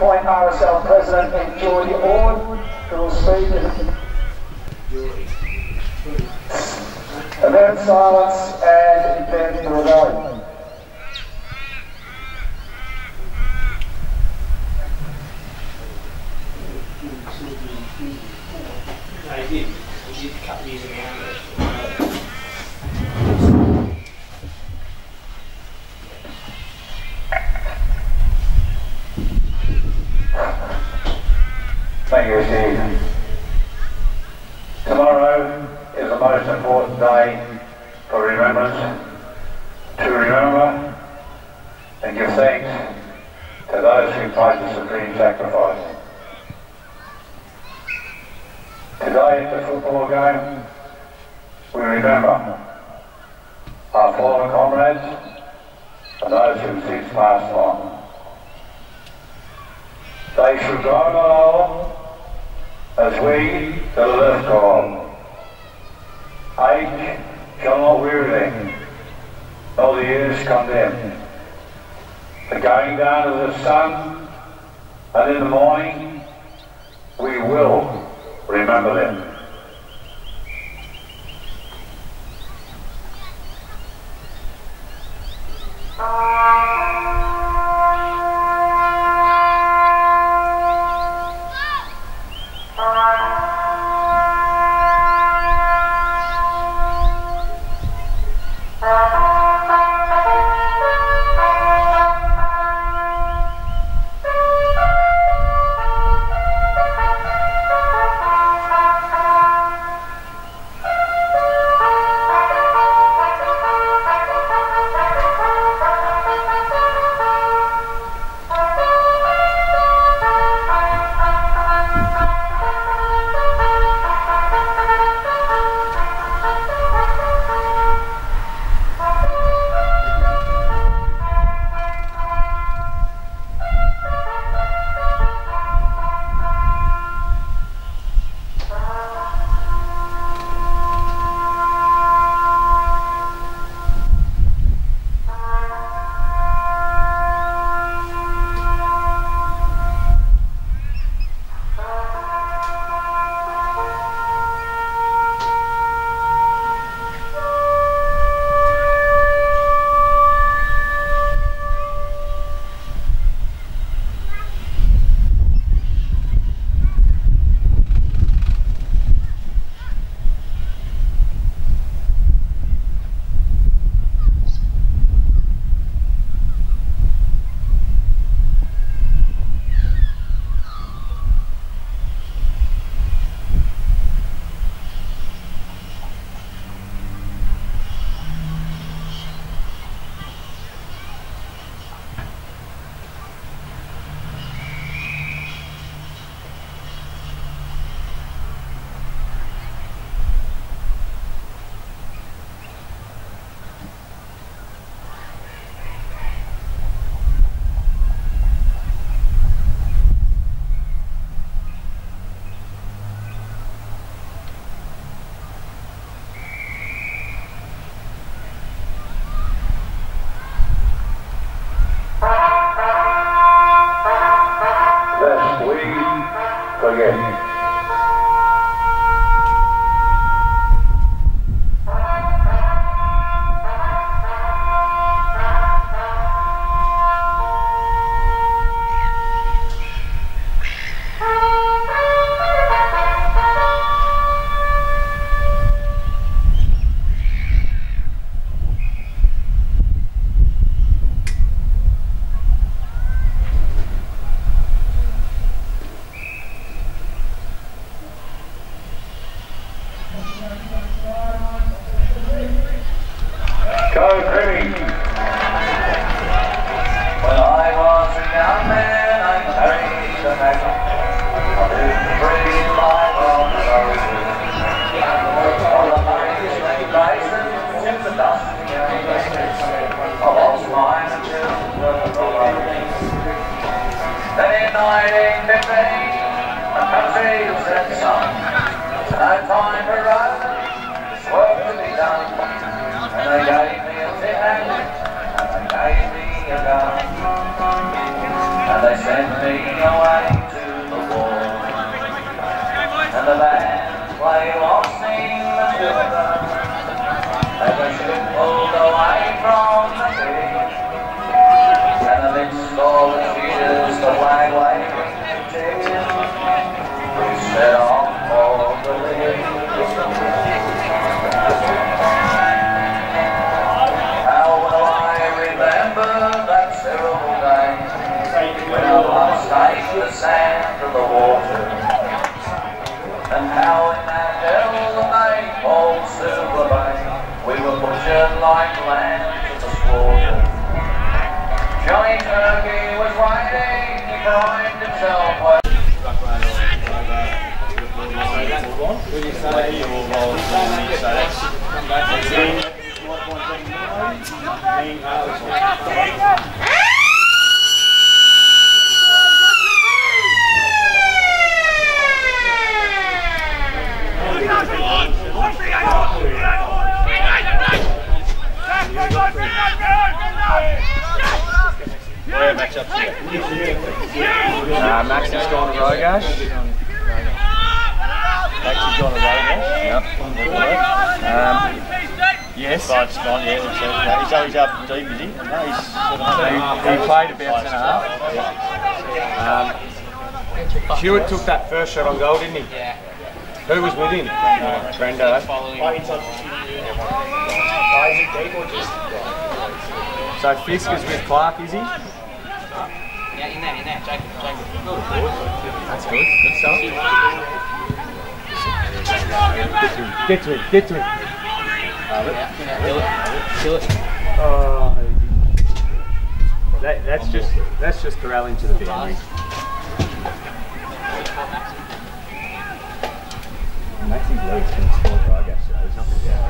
appoint RSL President and Geordie Ord, who will speak. Event silence and event revote. I did. We did cut these in Thank you, Steve. Tomorrow is the most important day for remembrance, to remember and give thanks to those who the supreme sacrifice. Today at the football game, we remember our fallen comrades and those who since passed on. They should go on as we go on. Age shall not weary them, nor the years condemn. The going down of the sun, and in the morning we will remember them. Lest Brendo. So Fisk is with Clark, is he? Yeah, in there, in there. Jacob, Jacob. That's good. Good stuff. Get to it. Get to it. Kill it. Kill it. Oh, that, that's just that's just corralling to the boundary. Maxie's legs can score try guys, so there's nothing down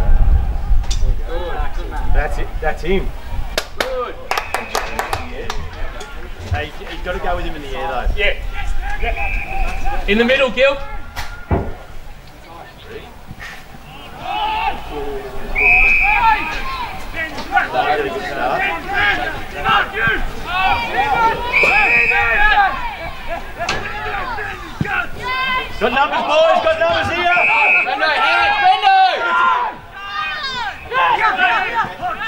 That's it. That's him. Hey, you've got to go with him in the air though. Yeah. In the middle, Gil. Got numbers, boys. Got numbers here. Brendo, hands, Brendo!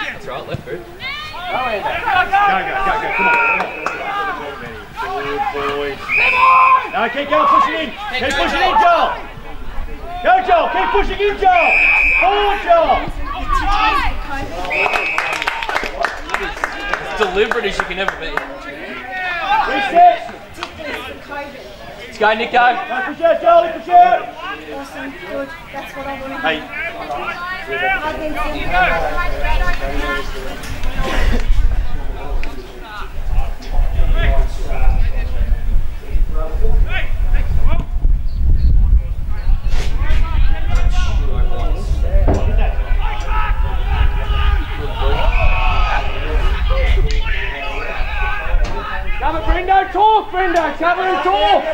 That's right, left foot. Go, go, go, go. Come on. Good boys. No, keep going, pushing in. Keep pushing in, Joel. Go, Joel. Keep pushing in, Joel. Forward, Joel. As deliberate as you can ever be. Reset. Go, Nico. Go, push Joel. Push out. Awesome, good. That's what I want to Hey, I've been thinking. cover, Brendo. Talk, Brendo. Cover and talk.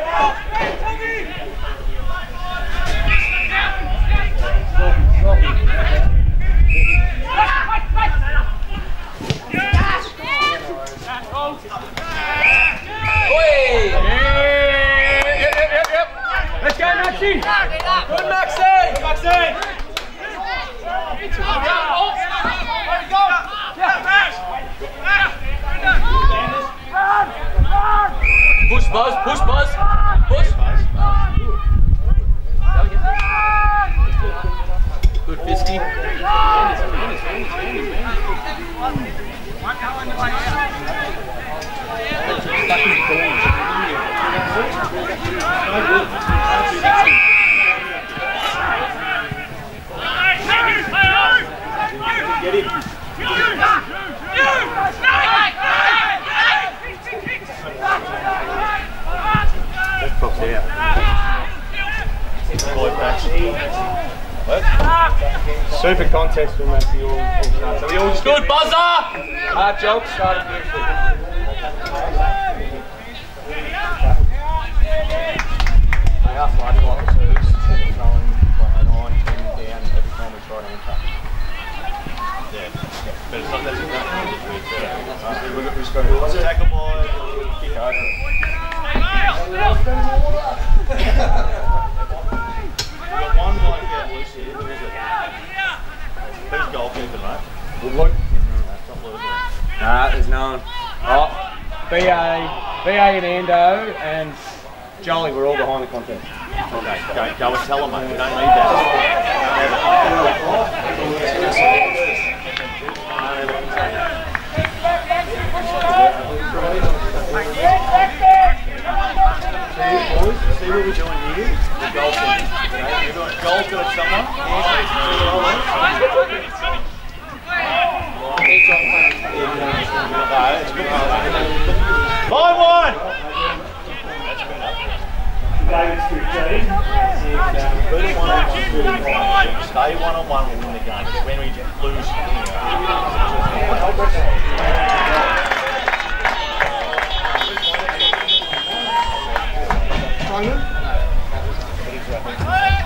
Let's go, Maxie. Good, Maxie! Maxine. Push, Buzz, push, Buzz. Push. Go again. Good, Fisky. That's popped out. Boy, Super contest will make you all, all. So we all just Good, Buzzer! Hard job, started beautifully. They are flight officers, throwing like a nine, ten down every time we try to enter. Yeah. But it's not that's not. Uh, we've got, we've just got to Tackle boy. kick over. Woodward? Nah, there's no. Oh, BA, BA and Ando and Jolly, we're all behind the contest. Okay, go, go and tell them, mate. We don't need that. Boys, see what we're doing here? The golf. Okay, we're doing golf at someone. Line one. David's 15. Better one on one. Stay one on one and win the game. When we lose,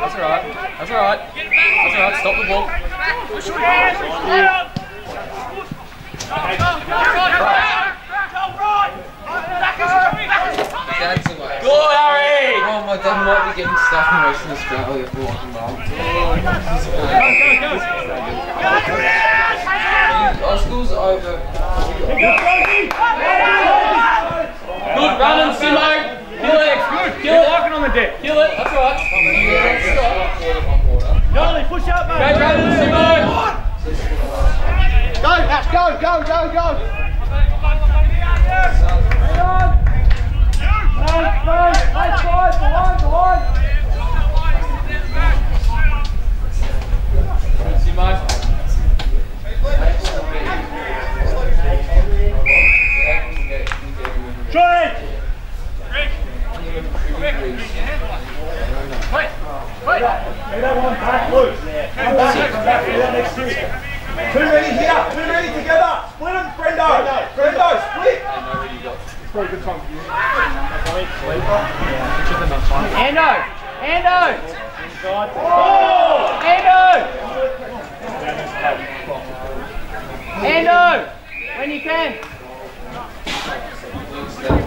That's alright. That's alright. That's alright. Stop the ball. Dad's away. Good, Harry! Oh, my dad might be getting stuff in Western Australia for walking wrong. Our school's over. Good running, Simo! Kill it! Good! Kill it! Walking on the deck. Kill it! That's alright. Charlie, push up, mate. Great running, Simo! Go, Ash, go, go, go, go. Simo. Charlie. Hey, that one back loose. Come back, come back, do that next to you. Two here, two ready together. Split them, Brendo. Brendo, split. Ando! Ando! Oh! Ando! Ando! When you can.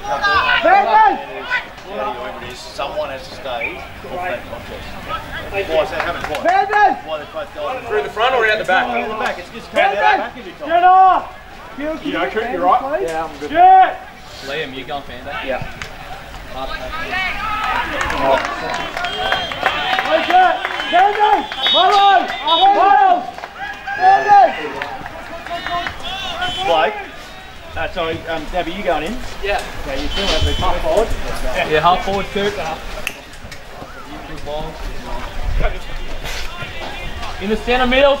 stoppage. So whoever whoever it is, someone has to stay off that contest. Why is that happening? Why? Why they both going Through the front or out the back? in the back? It's just coming out the back every time. You okay? You right? Yeah, I'm good. Liam, you going Fanda? Yeah. Blake. Uh, sorry, um, Debbie, you going in? Yeah. Okay, you still have the half forward. Yeah, half forward, Coop. In the centre, Mills.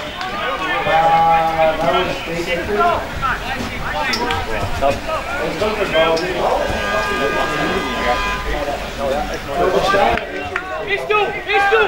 that was. Is toe, is toe!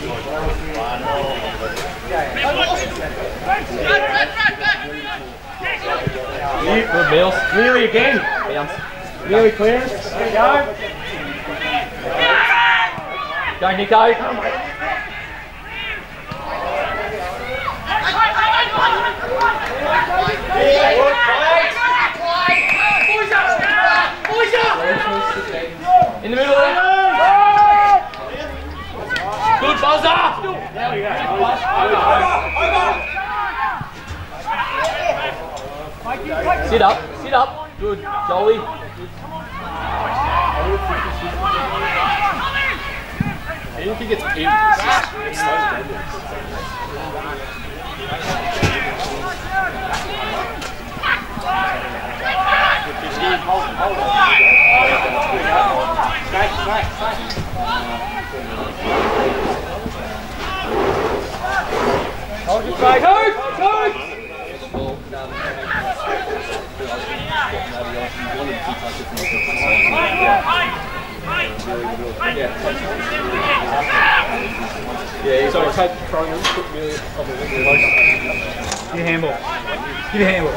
Good Mills. Nearly again. Nearly clearance. There you go. Go, Nico. In the middle. Good. Sit up, sit up. Good, Jolie. I don't think it's in. Hold your straight. Coach! Coach! Yeah, so take trying to put me on the wing. Get a handball. Get a handball.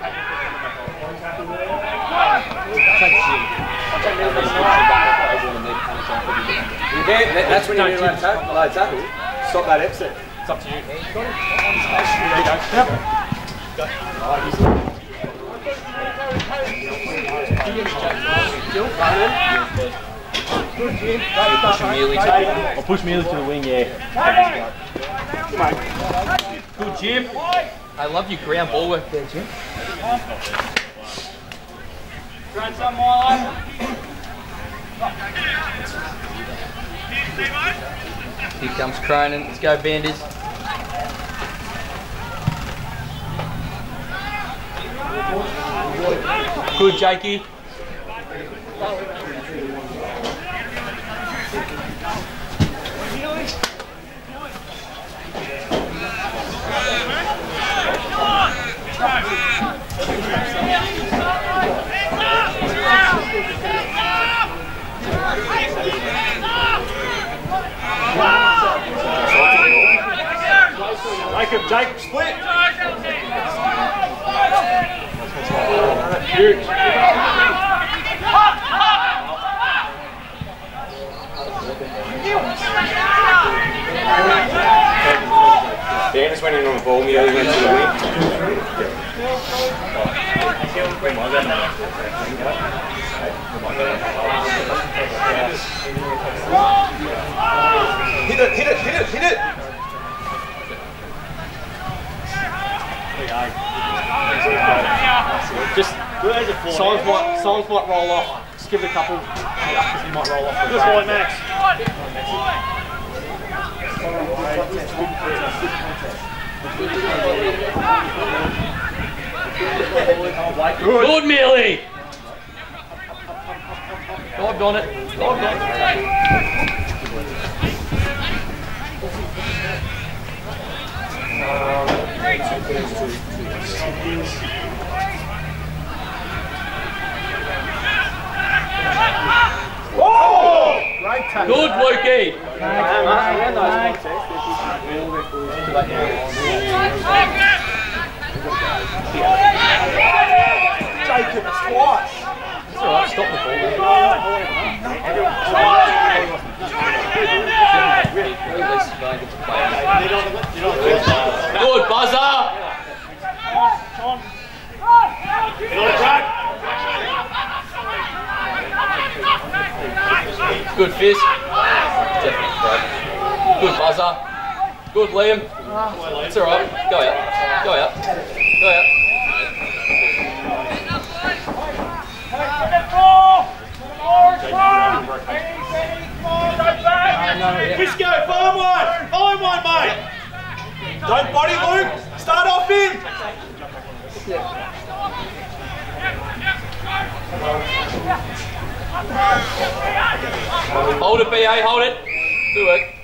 Yeah, that- that's when you do a tackle, low tackle. Stop that upset. It's up to you. There you go. Yep. I'll push Mealy to the wing, yeah. Good, Jim. I love your ground ball work there, Jim. Here comes Cronin. Let's go, Banders. Good, Jakey. Jacob, Jacob, split. Dennis went in on the ball, Mealy went to the wing. Hit it, hit it, hit it, hit it. Just signs might, signs might roll off. Just give it a couple. Yeah, he might roll off. Good boy, Max. Good, Mealy. Dived on it. Dived on it. Oh! Great Good, Lukey. Jacob, twice. It's alright, stop the ball. Good, buzzer. Good fist. Good buzzer. Good Liam. It's alright. Go out. Go out. Go out. Fisco, find one! Find one, mate! Don't body Luke! Start off in! Hold it, BA, hold it. Do it.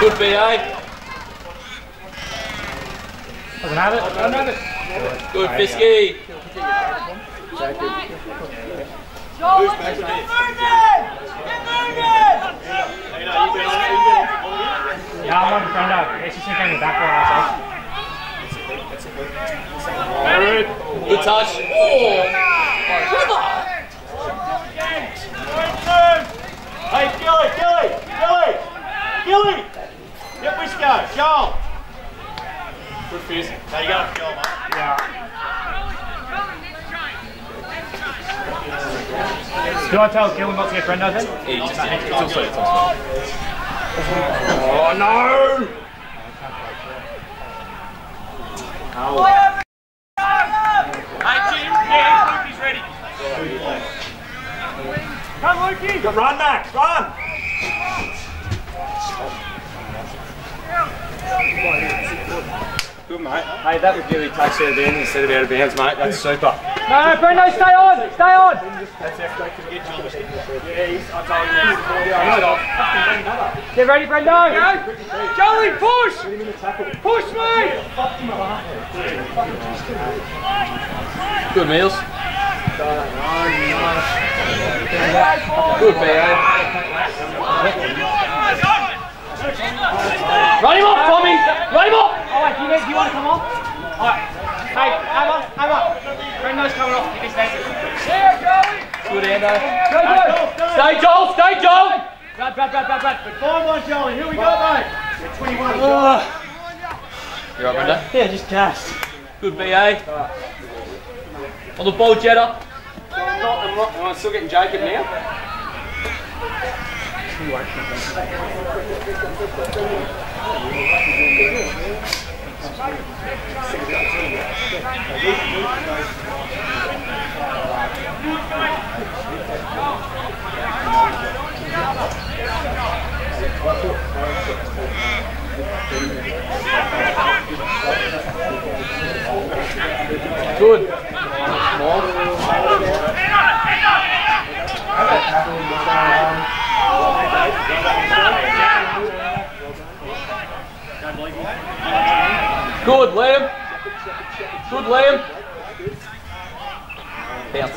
Good BA. Doesn't have it. Doesn't have it. Good Fisky. Yeah, I'm on front up. It's just getting back on ourselves. Good touch. Oh. Hey, Gilly, Gilly, Gilly, Gilly! Get Wisco, Joel! Good fist. Now you got to Joel, mate. Yeah. Do I tell Gilly not to get Brendo then? He just, it's all sweet, it's all sweet. Oh no! Hey Jim, yeah, Lukey's ready. Come Lukey! Go, run Max, run! Good mate. Hey, that was really touched there then instead of out of bounds, mate. That's super. No, no, Brendo, stay on, stay on. That's our great to get Joel. Yeah, he's, I told you. Yeah, I know that. Get ready, Brendo. Joey, push. Push me. Good meals. Good BA. Run him off, Tommy. Run him off. Wait, do you, do you want to come off? All right. Hey, Emma, Emma. Brendo's coming off. If he's next. There, Joey. Good Ando. Go, go. Stay Joel, stay Joel. Brad, Brad, Brad, Brad, Brad. Find one, Joey. Here we go, mate. You're 21. You alright, Brenda? Yeah, just gassed. Good BA. On the ball, Jetta. Am I still getting Jacob now? Good. Good, Liam. Good, Liam. Bounce.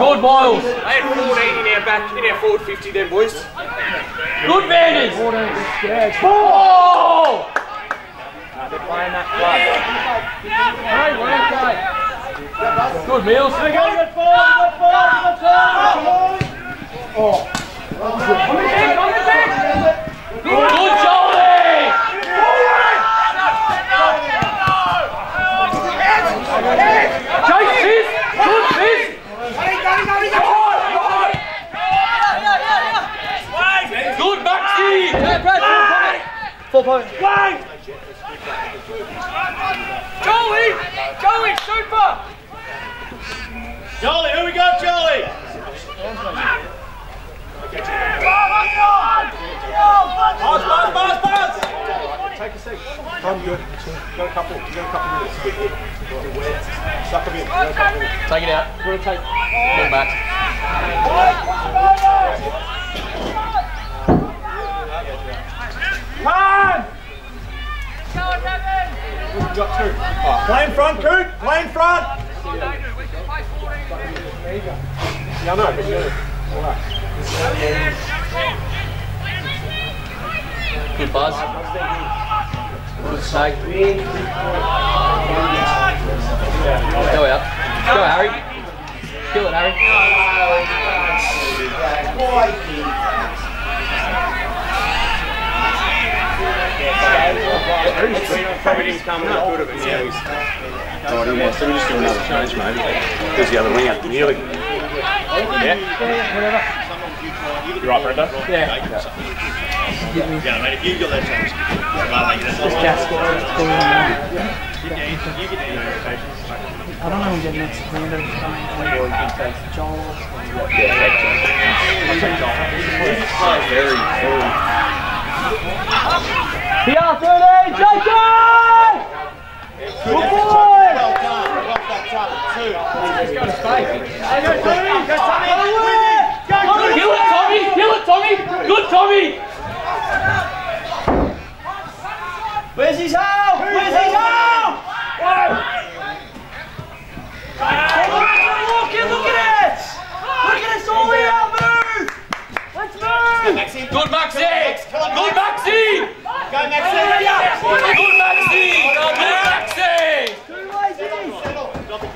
Good, Miles. I had 14 in our back, in our forward 50 then, boys. Good, Vanders. Oh! Good, Mills. Good, Jolie. Chase this. Good fist. Good, Maxi. Four point. Joey! Joey, super! Jolie, who we got, Jolie? Pass, pass, pass, pass! Take a seat. I'm good. Got a couple. You got a couple minutes. Suck them in. You got a couple. Take it out. We're gonna take. Get back. Come on! Let's go, Kevin. Oh, play in front, Coot. Play in front. Yeah, I know. All right. Good buzz. Good snake. Go out. Go, Harry. Kill it, Harry. Probably. Yeah. Oh, yeah. So we just do another change, maybe. Who's the other winger? Nearly. Yeah. You right, Brenda? Yeah. Yeah, mate. If you got that chance, I don't know who get next. Commander. Or you can take Joel. Very, very. 30, Jason! Good boy! Kill it, Tommy! Kill it, Tommy! Good, Tommy! Where's his home? Where's his home? Look at, look at it! Look at us all here, move! Let's move! Good, Maxi! Good, Maxi! Go, Maxi! Good, Maxi! Good, Maxi! Two ways in!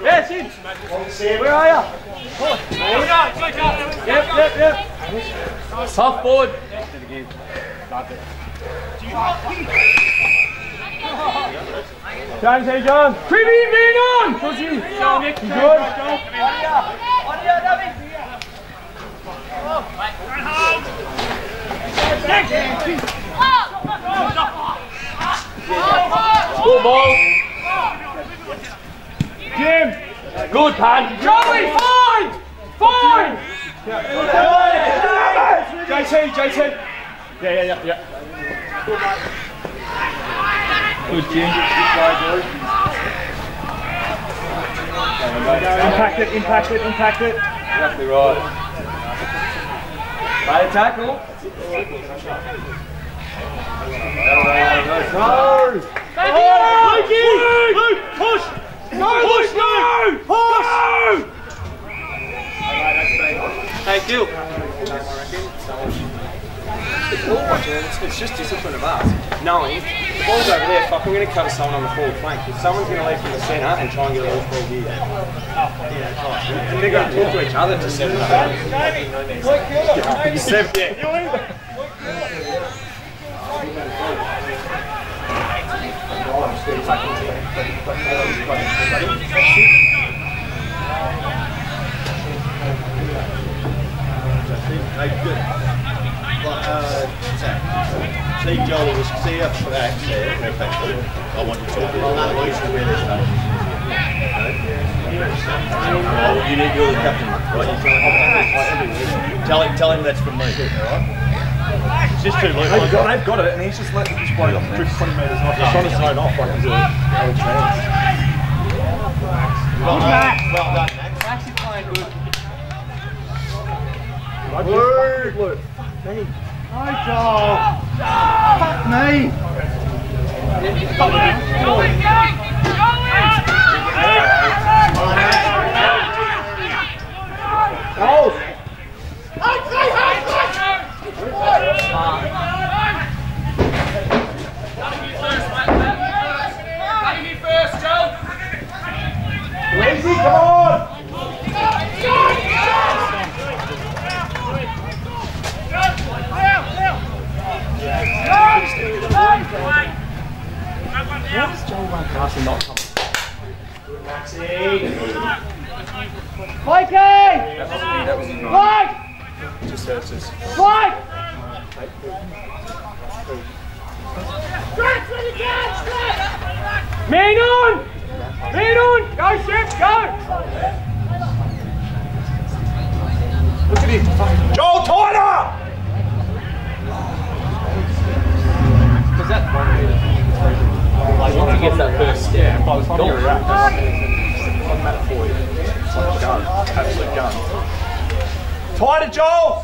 Yes, in! Where are you? Yep, yep, yep. Tough board. James, hey John. Pretty lean on! Push you. You good? Good ball. Jim! Good, Pan. Joey, fine! Fine! JT, JT. Yeah, yeah, yeah, yeah. Good, Jim. Impact it, impact it, impact it. Exactly right. Play a tackle. No! Luke, push! No, push, no! Push! Hey, Gil. It's, it's just discipline of us. Knowing the ball's over there, fuck, we're going to cover someone on the forward flank. If someone's going to leave from the centre and try and get a loose ball here. And they're going to talk to each other to seven Seven, yeah. Hey, good. Well, uh, see Joel was see. I want to talk about you? Tell him, tell him that's from me. All right? It's just too loose. They've got, they've got it, and he's just letting this bloke drift 20 metres off. He's trying to zone off like he's a old chance. Well done, well done, Max. Max is playing good. Blue. Blue. Hi, Joel. Fuck me. Goals. Easy, come on. Mikey! Mike! Just hurts us. Mike! Man on! Man on! Go, Chef, go! Look at him. Joel, tighter! That like, once he gets that first step, By gun. Absolute gun. Tighter, Joel!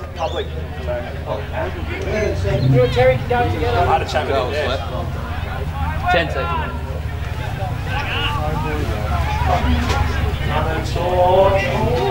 public. You and Terry can go together. I had a chat with him. Goals Yeah. left. Ten seconds. Did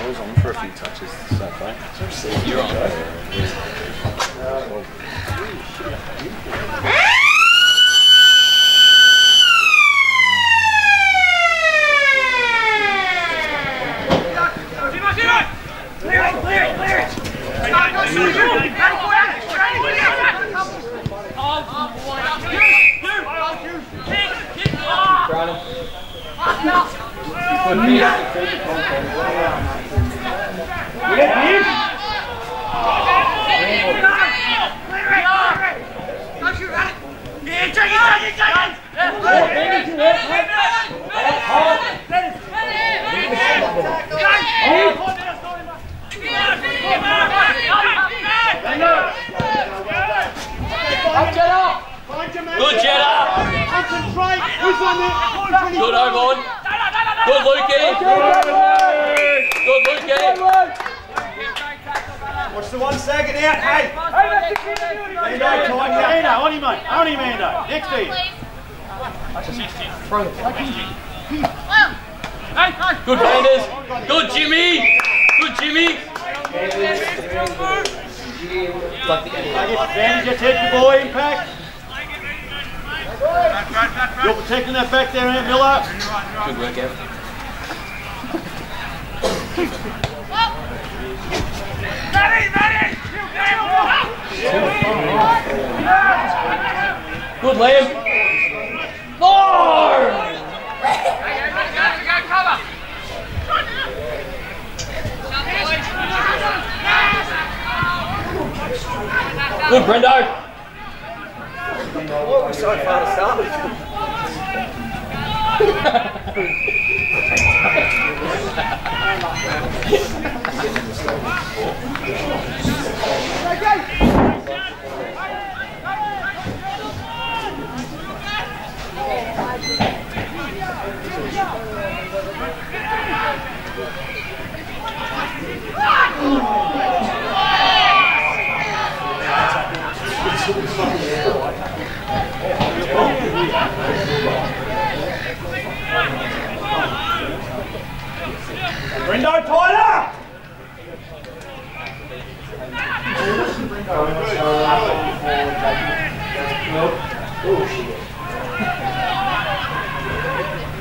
I was on for a few touches so far. You're on. Good Jetta. Concentrate. Who's on there? Good Oban. Good Lukey. Good Lukey. Watch the one second out. Hey. Mando, tight. Mando, on him, mate. On him, Mando. Next to you. Good Vanders. Good Jimmy. Good Jimmy. Advantage, just hit the ball, impact. You're protecting that back there, Ant Miller. Good work, Ev. Good Liam. No! Good Brendo. What was so far to start with? Brendo, tighter.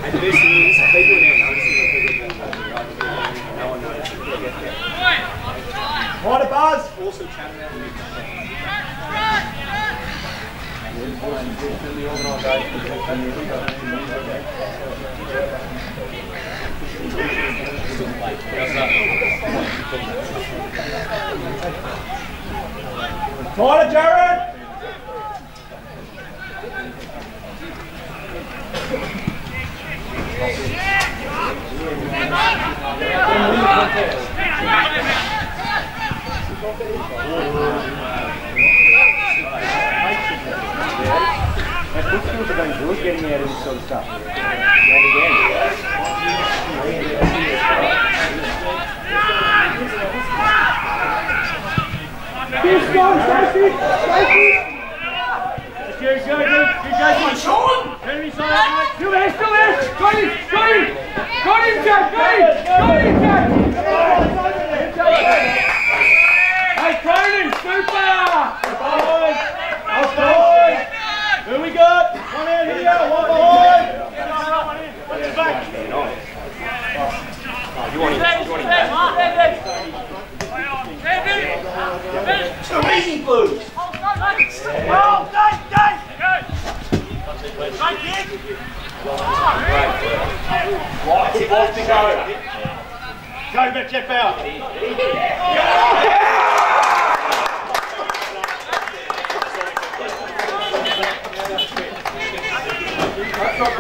And this is people now noticing that people right? No one knows. Tighter, Buzz. Also chatting out. Tighter, Jared. That's what schools are going to do, is getting out of this sort of stuff. And again. Keep going, Stacey! Stacey! Let's go, go, go, go, go, Sean! Jeremy, side up, mate. Still there, still there! Got him, got him! Got him, Jack, got him! Got him, Jack! Hey, Tony, super! Boys! Boys! Who we got? One in, here, we got? One behind. What's the back? You want him? You want Blues. Hold on, mate. Right, keep off to go. Go, Jeff out. That's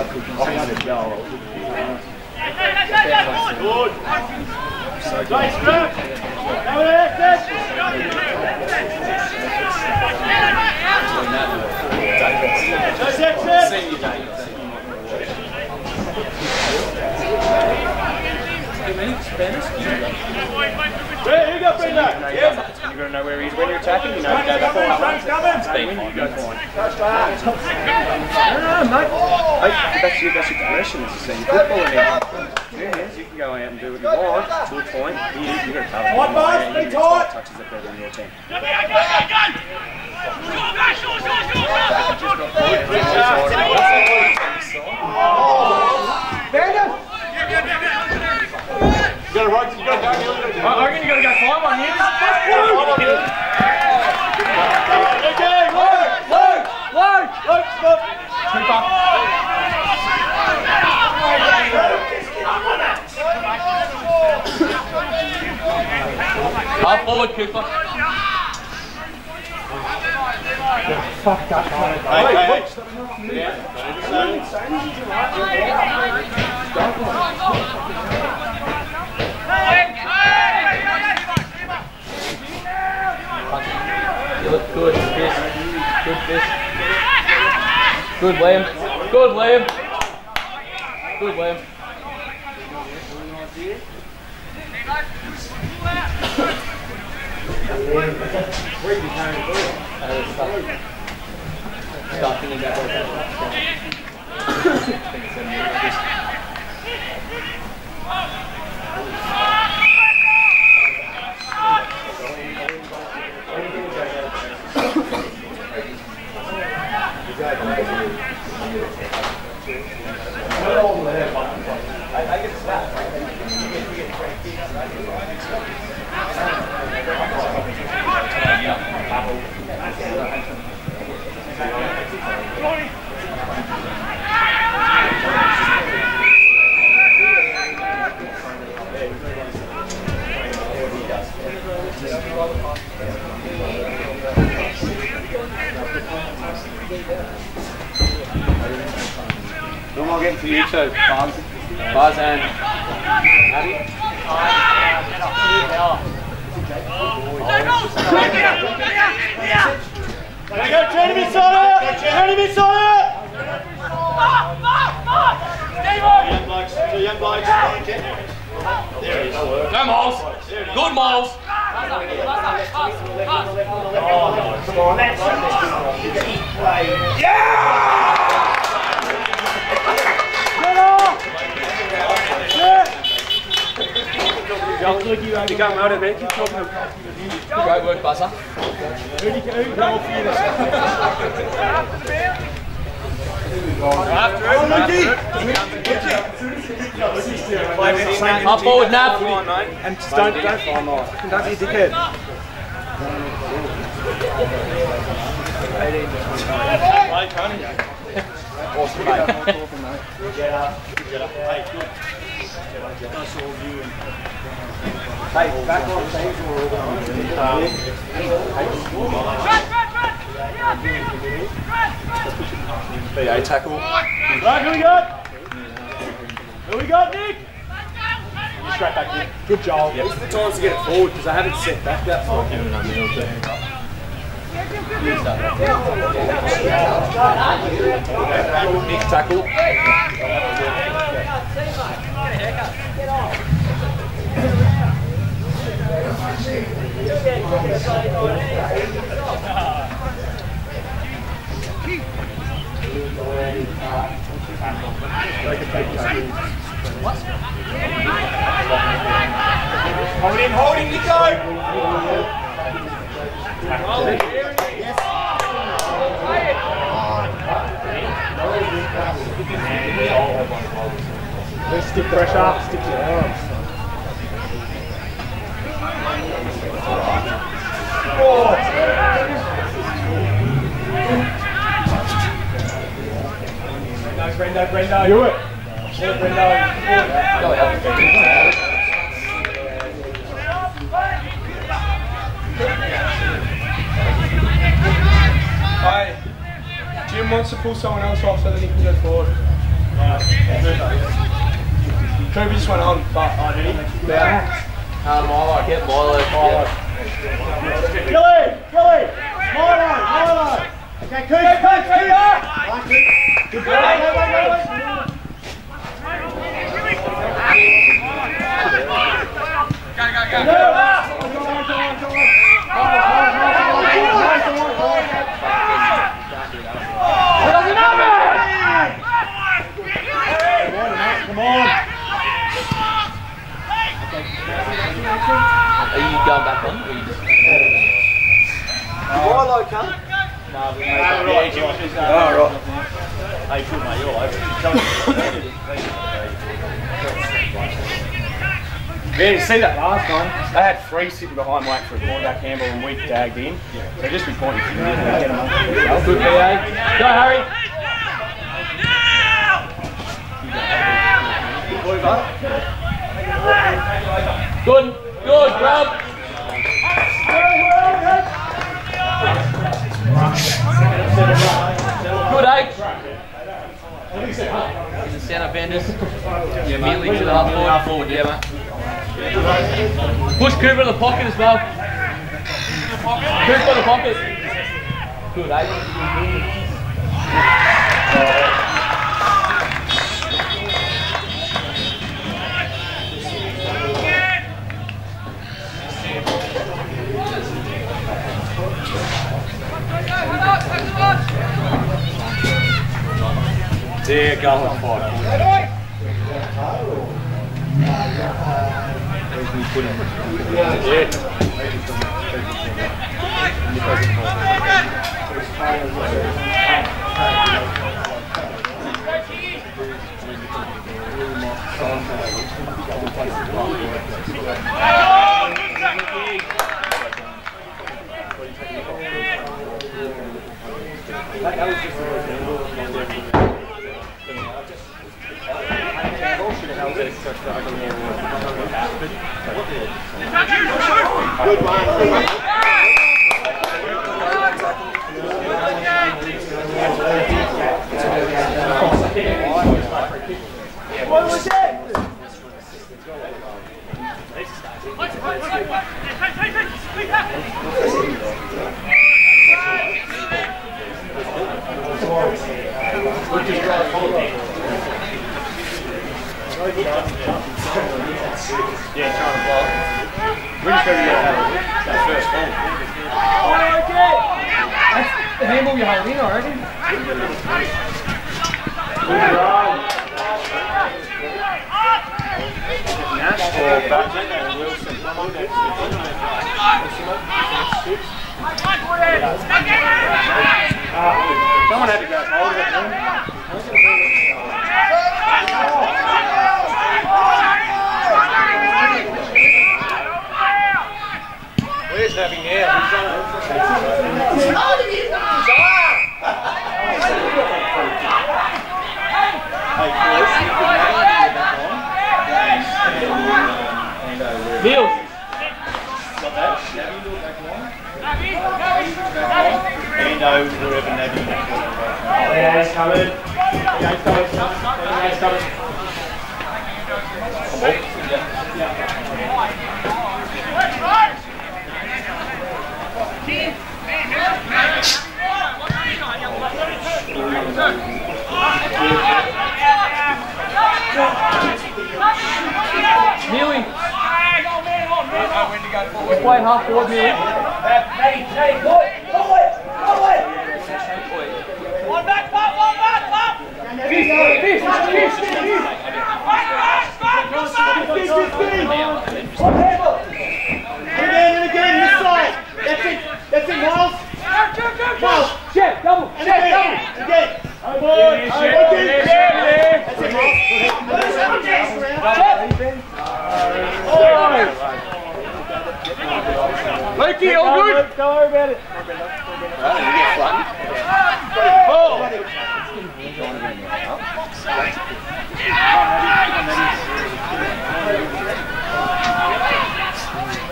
it, sit. Where, who got Brenda? You're going to know where he's when you're attacking. You know, go back forward. Frank's coming. You go forward. No, no, mate. Hey, that's your, that's your progression. It's the same football in here. Yeah, you can go out and do what you want to a point. You, you got to cover. Tight, boss, You be get tight. Touches up better than your team. You got to right, you got to go the other way. I reckon you gotta go five on here. Okay, load, load, load, load, stop. Cooper. Half forward, Cooper. Hey, hey, hey. You look good, fist. Good fist. Good, Liam. Good, Liam. Good, Liam. Start thinking about what Who am I getting for you two? Buzz, Buzz and Abby? There you go, Jeremy Sawyer! Jeremy Sawyer! Young blokes, two young blokes. There it is. Go, Miles. Good, Miles. You got out of it. Keep talking. Great work, Buzzer. Half forward, Nav. Come on, mate. And just don't, don't, don't be a dickhead. Awesome, mate. Hey, back on stage or BA tackle. Right, who we got? Who we got, Nick? Straight back, Nick. Good job. These are the times to get it forward because I haven't set back that far. Nick tackle. Hold him, hold him, Nico! Let's stick pressure, stick your arms. Do it. Hey, Jim wants to pull someone else off so that he can go forward. Just went on, but oh, did he? Yeah. Uh, Milo, get Milo. Milo. Gilly, Gilly. Milo, Milo. Okay, Coach, Coach, Coach. Good play. Wait, wait, wait, wait. Come on. Are you going back on? Or you just... Milo, cunt. Oh, right. Hey, good mate, you're all over. Yeah, you see that last time? They had three sitting behind waiting for a cornerback Campbell and we tagged in. So just be pointing to get them up. Good PA. Go, Harry. Good. Good, grab. Good, H. Stand up, Anders. Yeah, immediately to the half forward. Half forward, yeah, mate. Push Cooper in the pocket as well. Cooper in the pocket. Good, H.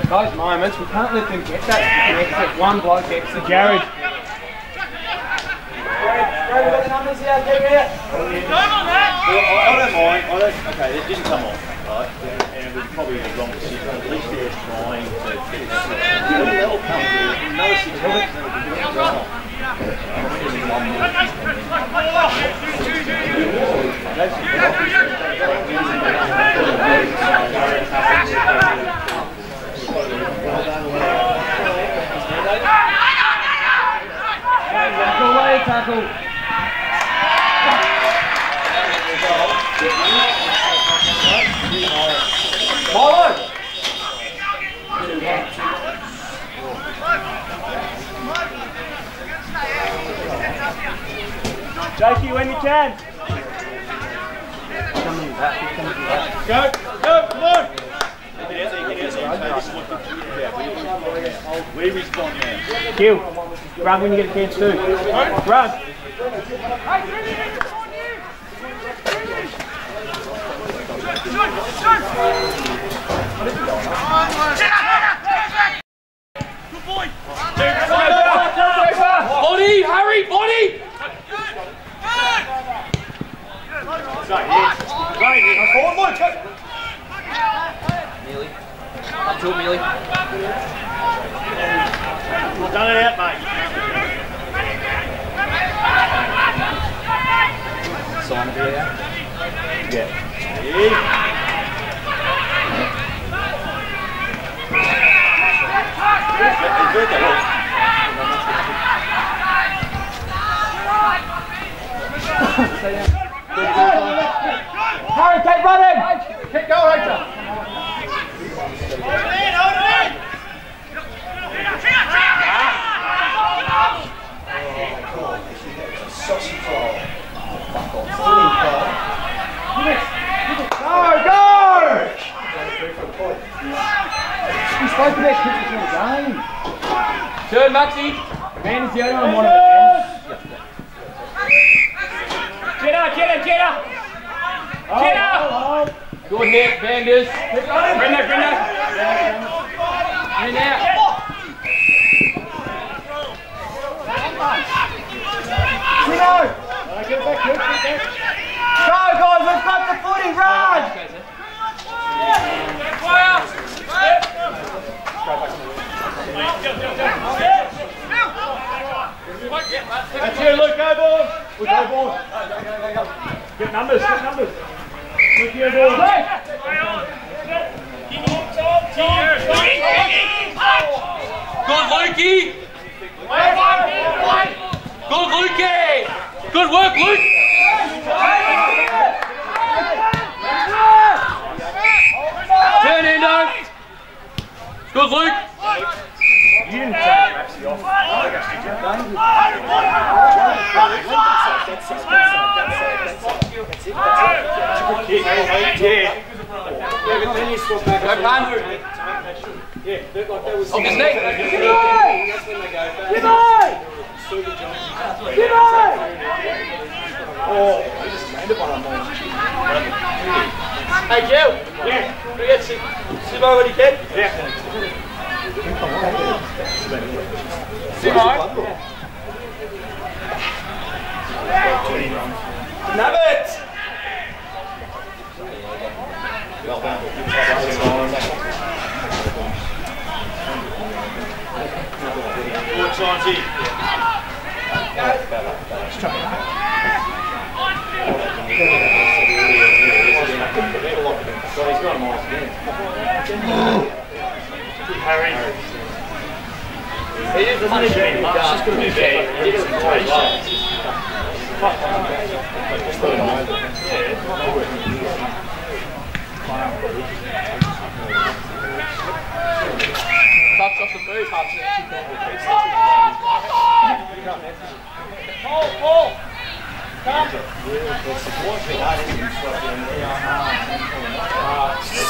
Those moments, we can't let them get that. Exit. One bloke exit. Jared. I don't mind. I don't. Okay, it didn't come off, right? And it was probably the wrong decision. At least they're trying to get it. That'll come through. Another six minutes, and it'll be gone. Go tackle. Jakey, when you can. Go, go, come on. We respond now. Kill. Run when you get a chance too. Run. Body, hurry, body. Mealy. Up to it, Mealy. Done it out, mate. Simon, do that. Harry, keep running. Keep going, Rachel. Go, go! We spoke about kick before the game. Turn, Maxi. Man is the only one wanted it. Jenna, Jenna, Jenna! Jenna! Good hit, Banders. Brenda, Brenda! In and out. Jenna! Go, guys, we've got the footy, run! That's you, Luke. Go. We go, boys. Get numbers. Get numbers. Luke, you, boys. Good, Lukey. Good, Lukey. Good work, Luke. Turn, Endo. Good, Luke. You didn't take Maxi off. Kick. Yeah. Yeah, but then you swap back. Go, man. Yeah. Like that was. Off his neck. That's when they go back. Oh, he just landed one on mine. Hey, Jill! Yeah. We get Simo when he can. Yeah. Simo! Nab it! Good signs here. So he's got him his game. Harry. He doesn't need to be much. He's going to be big. He doesn't play well. Touch off the boot, Paul, Paul.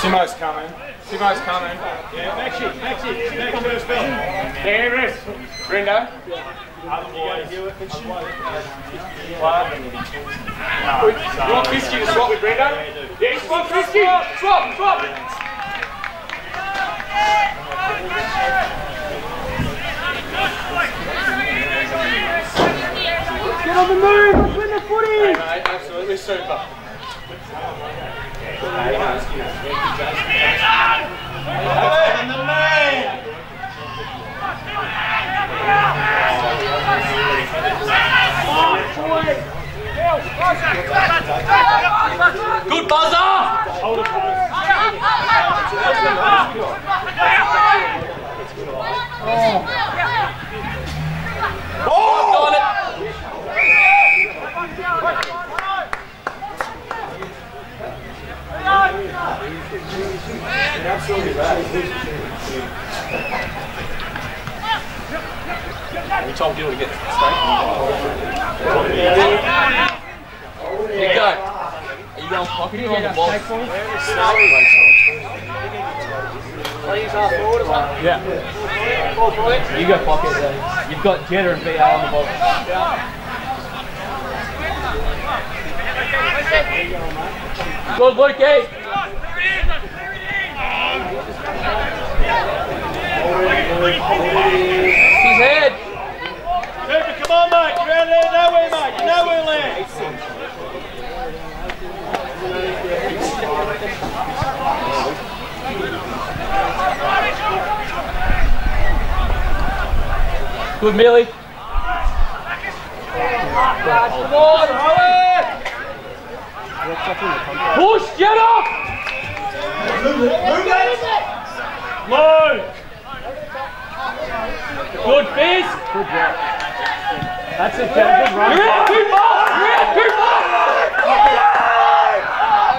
Simo's coming. Simo's coming. Yeah, back shit, back shit, back first bell. There it is. Brendo. You want Fisky to swap with Brendo? Yeah, swap Fisky. Swap, swap. Get on the move. Let's win the footy. Mate, absolutely super. And the man. Good buzzer! Got it! We told you to get straight. You go. Are you going pocket or on the ball? Yeah. You go pocket then. You've got Jetta and VA on the ball. Good, Lukey. His head. Cooper, come on, mate. You're out there nowhere, mate. You're nowhere land. Good, Millie. Come on, Owen. Push, Jetta. Low. Good, Fizz. That's it, Ted. Good run. You're out, Cooper. You're out, Cooper.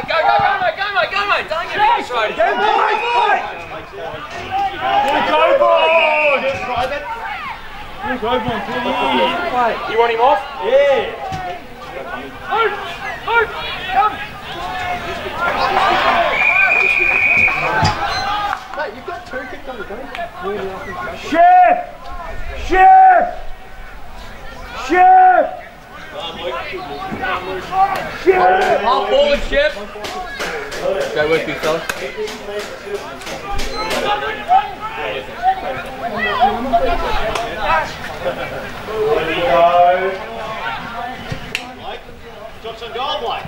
Go, go, go, mate. Go, mate. Go, mate. Don't get frustrated. Go, boy. Go, boy, please. You want him off? Yeah. Mate, you've got two kicks on the ground. Chef! Chef! Chef! Chef! Half forward, Chip. Go with me, fella. Shots on goal, Blake.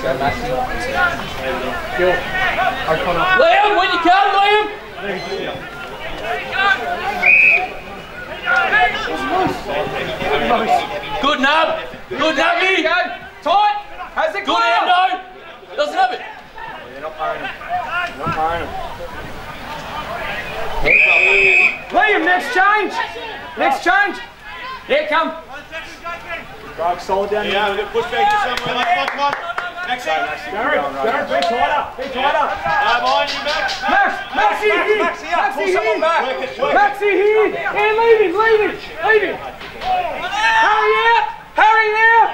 Go, Maxi. Liam, when you can, Liam. Good nub. Good nubby. Tight. How's it Good going? endo. Doesn't have it. Liam, next change. Next change. Here, come. Grog, solid down Yeah, we're going to push back to somewhere. Like, come on, come on. Maxi. Garrett, Garrett, be tighter. Be tighter. I'm on you, Max. Max, Maxi here. Maxi up. Maxi Pull someone here. back. Work it, work it. Maxi here. And leave him, leave him, leave him. Hurry out. Hurry out.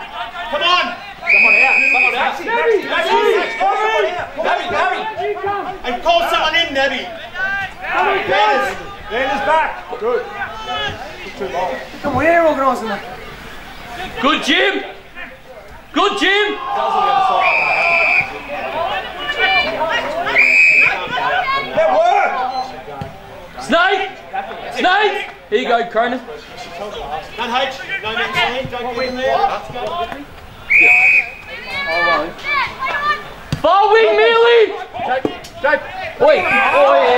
Come on. Someone out. Someone out. Nabby, Maxi, Maxi, Nabby, Nabby. Here come. And call someone in, Nabby. Come on, Dennis. Dennis back. Good. Come on, we're organising that. Good, Jim. Good, Jim. That worked. Snake. Snake. Here you go, Cronin. None H. No Maxine. Don't get in there. Far wing, Millie. Oi, oi.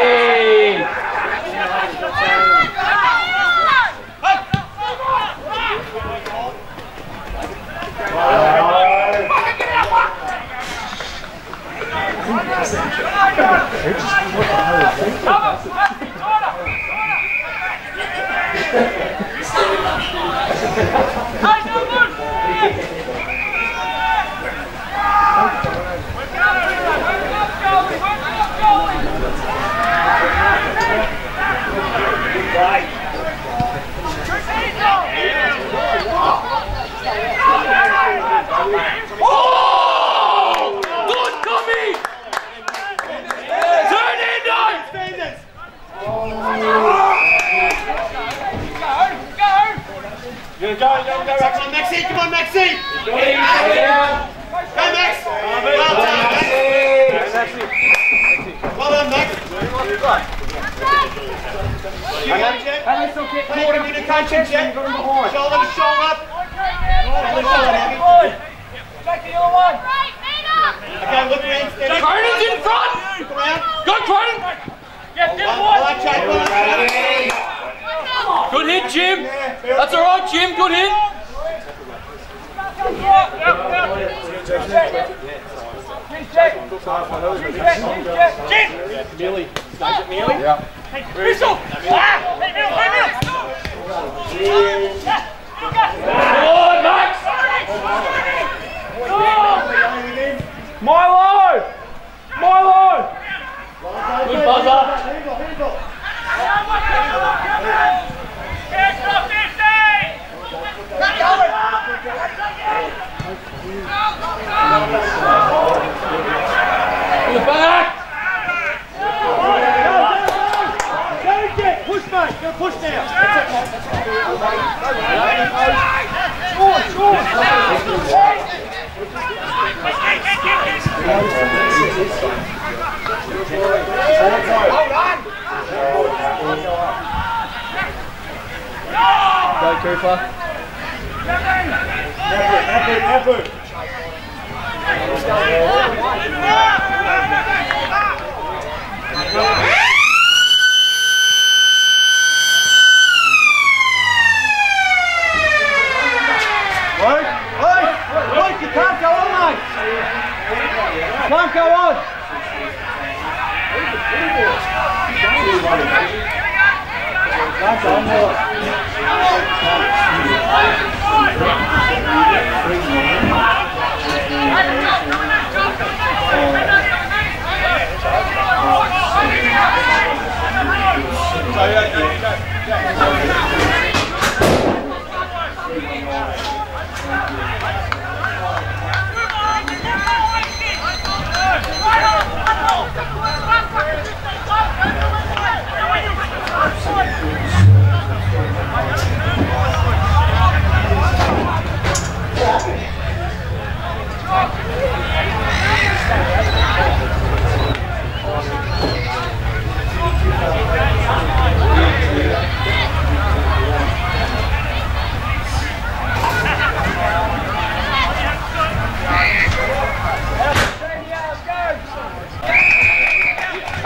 Right. Oh! Good! Hang on, Jet. Clear communication, Jet. Shoulder to shoulder. Shoulder to shoulder. Okay, look around, steady. Cronin's in front! Look around. Go, Cronin! Well well, Jake, well done, Good hit, Jim! That's alright, Jim, good hit! Good, Max! Milo! Milo! Good buzzer! Good back! Push, mate. Go push now. Go, Cooper. Effort, effort. Luke, Can't go on.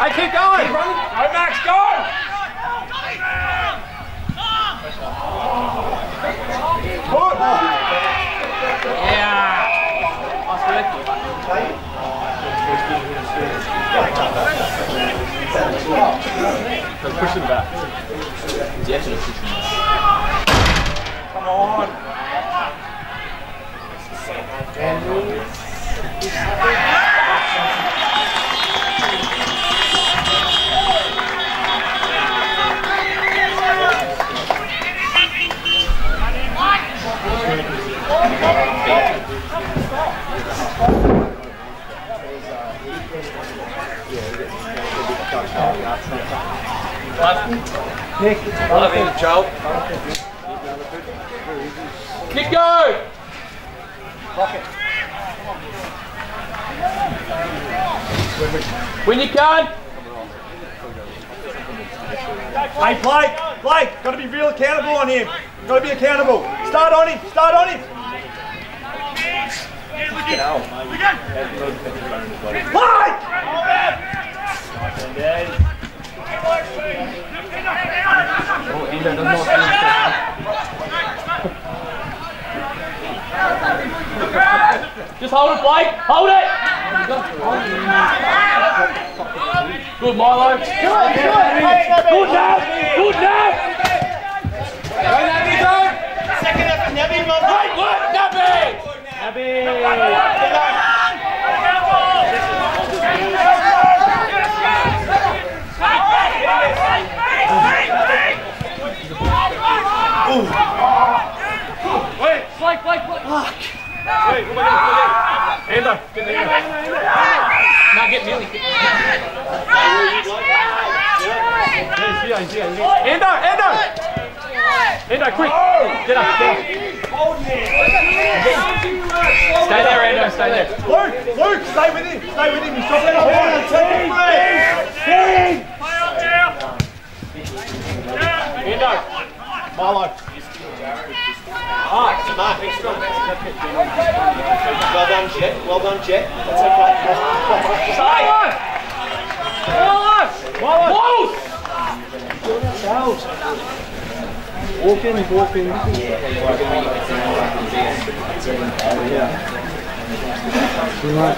Hey, keep going. Go, Max, go. Push him back. Yeah, should have him back. Walk in, walk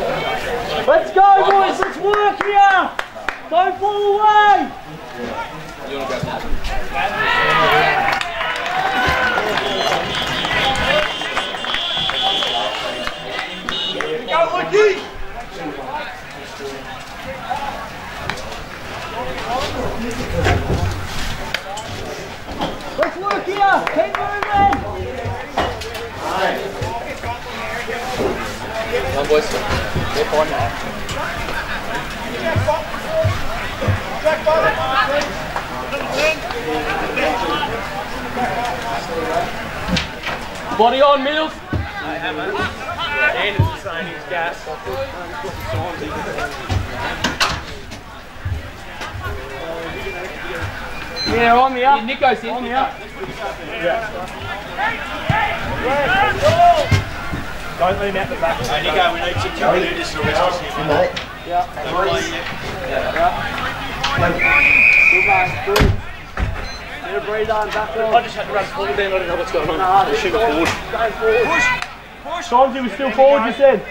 in. The up. Nico's in. On the up. Don't lean out the back. Hey, Nico, we need to carry this to the rest of you. Mate. Good man. Good. Get a breather and back on. I just had to run forward there, I don't know what's going on. Nah, I should have forward. Go forward. Push! Stormzy was still forward, you said?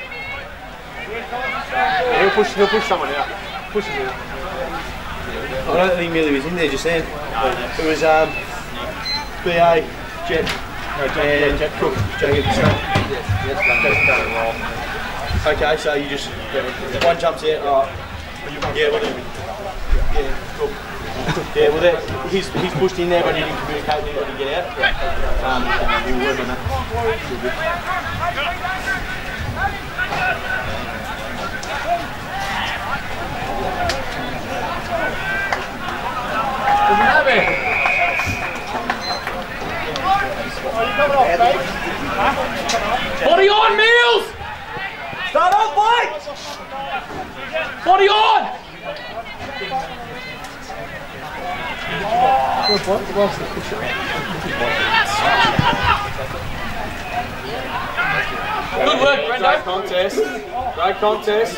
Yeah, He'll push, he'll push someone out. Push him out. I don't think Millie was in there just then. It was um, BA, Jet, and Cook. Jacob Okay, so you just one jumps out. All right. Yeah, well then. Yeah, cool. Yeah, well that he's he's pushed in there, but he didn't communicate with anybody to get out. Um, we'll work on that. Doesn't have it. Body on, Mills! Start off, Mike! Body on! Good work, Great contest. Great contest.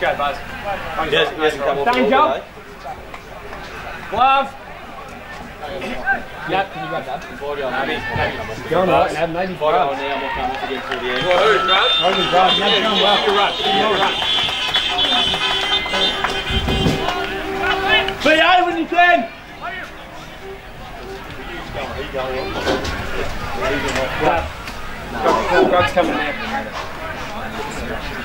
Come on, come on. Let's go, Buzz. Yes, yes, come off. Thank you. Glove. Yep, can you grab that? Body on, maybe. Going right now, maybe Body on now, we'll come to get through the end. Hogan Brad, now going well. You're right, you're right. BA when you can. Go, Greg's coming now.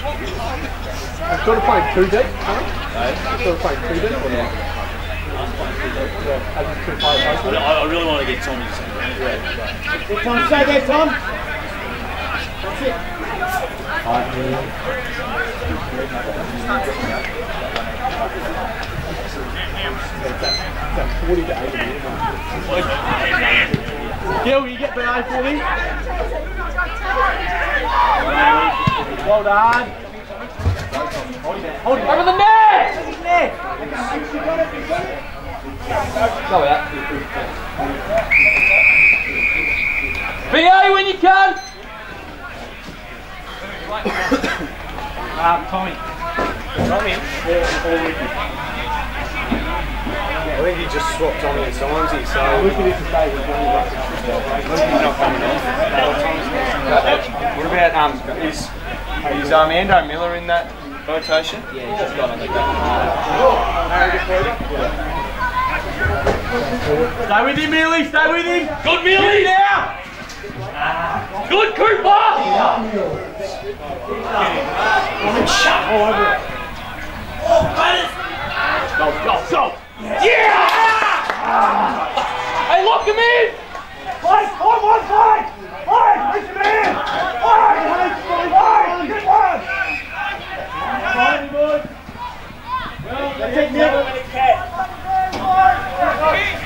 I've got to play two deep, I've got to play two deep or not? I, I really want to get Tommy to say Tom, stay there, Tom. That's it. Gil, you get BA for me? Well done. Hold it. Hold it. Over the net! Go out. BA when you can! Um, Tommy. Tommy? I think he just swapped Tommy and Simonsy, so Look at this today. We're going back he's not coming on. What about um is is um Ando Miller in that rotation? Yeah, he's just got on the go. Stay with him, Mealy. Stay with him. Good Mealy! now. Good Cooper! Go, go, go. Yeah! Hey, lock him in! Fight! Fight! One fight! Fight! Reach him in! Fight! Fight! Get one! Fine, good. That's it, Nick.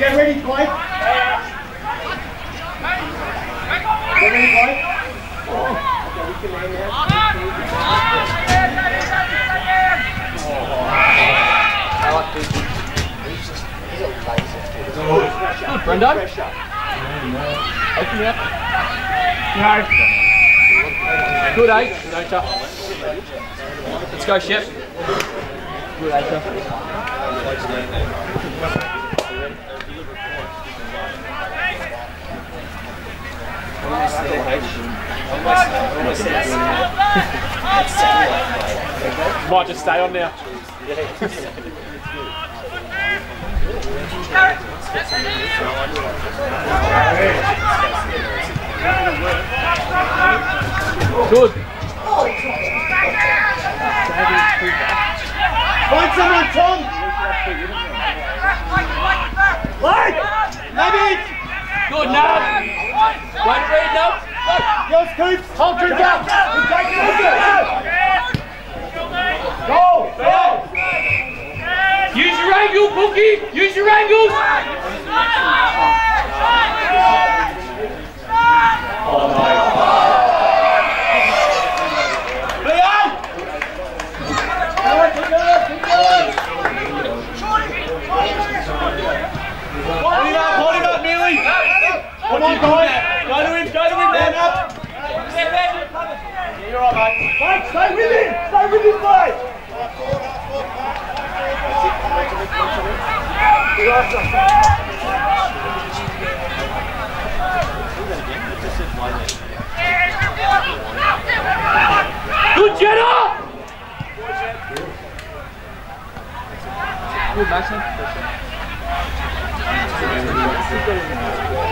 Get ready, Blake. Get ready. Good, Brendo. Open it up. Good, eh? Good, Aisha. Let's go, Shep. Good, Aisha. Might just stay on now. Good. Find someone, Tom. Blake. Maybe. Good, Nab. Wait, read, Nab. Go, Scoops. Hold your gap. Go. Go. Use your angle, Pookie. Use your angles. Hold him up, hold him up, Mealy. Come on, guys. Go to him, go to him, man up. Yeah, you're all right, mate. Fight! Stay with him! Stay with him, fight! Good, Jenna. Good, Mason. Good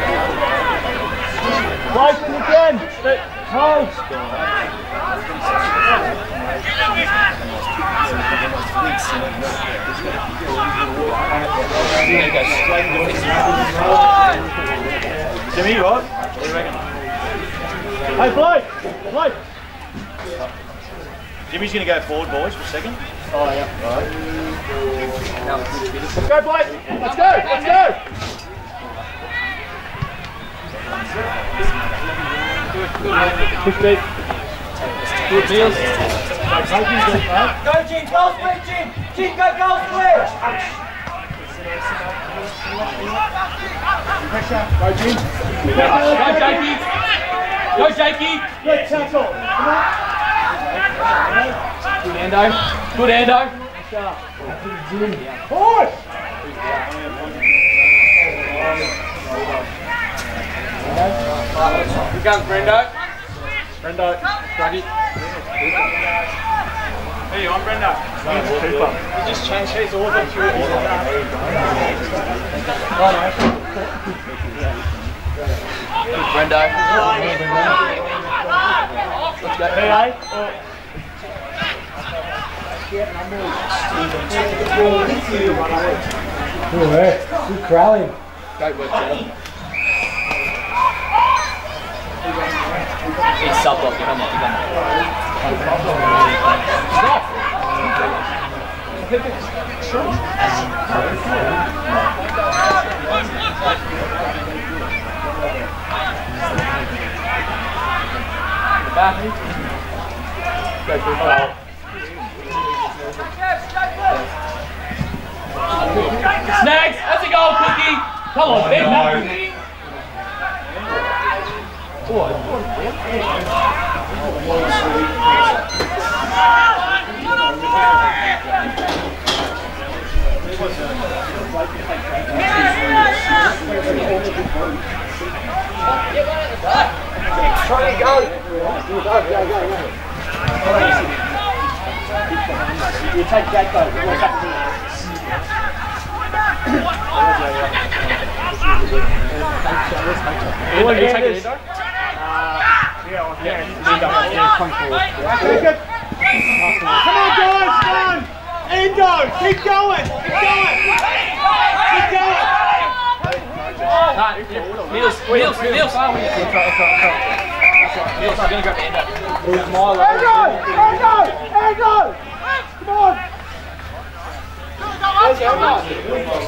Blake, again. Hold. Jimmy, what? What do you reckon? Hey, Blake! Blake! Jimmy's going to go forward, boys, for a second. Oh, yeah. Let's go, Blake! Let's go! Let's go! Push deep. Good meals. Go, Jim! Goal split, Jim! Jim, go goal split! Go, Jim. Go, Jakey. Go, Jakey. Good tackle. Good, Ando. Good, Ando. Push! Here comes Brendo. Brendo, drag it. Hey, I'm Brenda. Cooper. You just changed his order to it. Brendo. PA? Good crowing. Great work, Jed. It's sub block, come on, come on. Back. Go. Snags! That's a goal, Cookie! Come on, big man, To go. Go, go, go, go. You take that though. Go back to Are you taking it, though? Come on, guys, come on! Endo, keep going, keep going! Keep going! Nah, Niels, Niels, Niels. Niels, you're gonna grab the end up. Endo, Endo, Endo! Come on!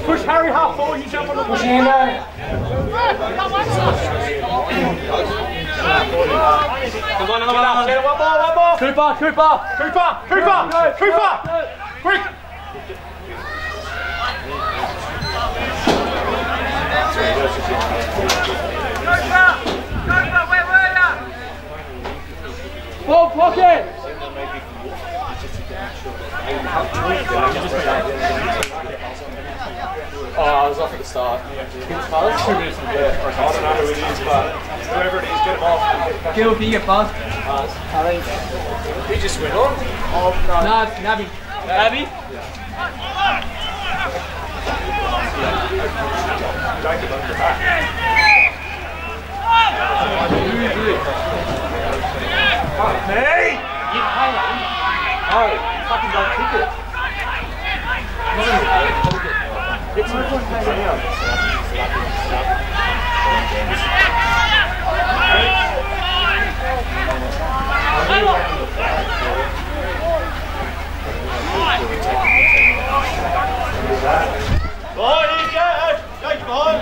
Push Harry half forward, you jump on the Push Endo. Come on. Get one more, one more. Cooper, Cooper! Cooper, Cooper, Cooper. Quick. Ball pocket! Oh, I was off at the start. Pass? Two minutes and yeah. I don't know who it is, but whoever it is, get him off. Gil, can you get past? He just went on. Oh, no, it's Nabby. Nabby? Hey! Oh, fucking don't kick it. It's my point now. Here you go. Go, come on.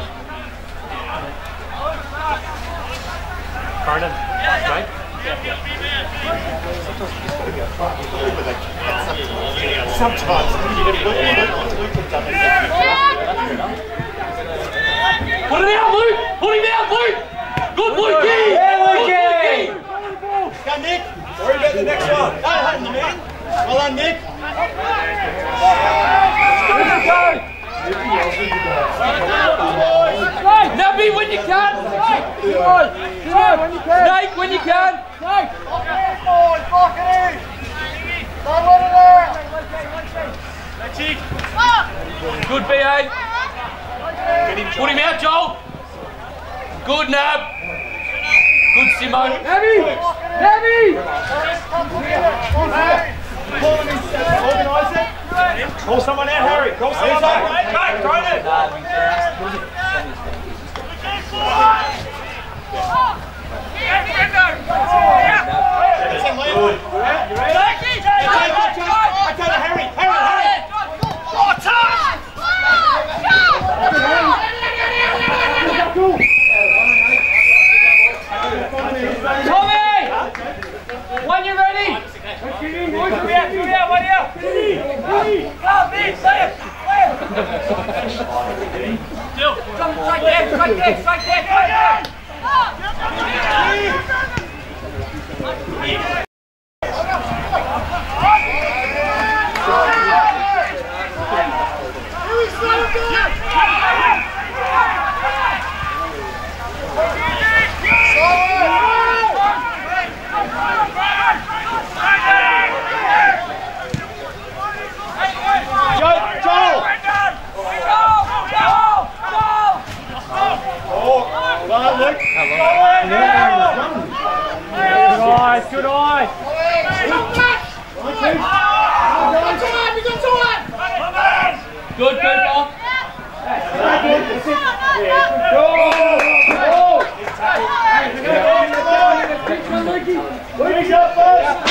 Cronin, right? Sometimes Luke. Put it out, Luke! Put him out, Luke! Good, Lukey! Yeah, Lukey! Go, Nick. Worry about the next one. Go, the man. Well done, Nick. Nabby, when you can! Snake, when you can! Good, BA. Put him out, Joel. Good, Nab. Good, Simo. Nabby! Nabby! Organise it. Call someone out, Harry. Call someone out. Go, Cronin. It's in when you're ready. Hurry up, hurry up, hurry up. Go, big, play it, play it. Still. Strike there, strike there, strike there, strike there. I love it. Yeah. Good eyes, good eyes. Good, good, Bob. That's it. Go! Go! Hey, look at that. Look at that. Look at that.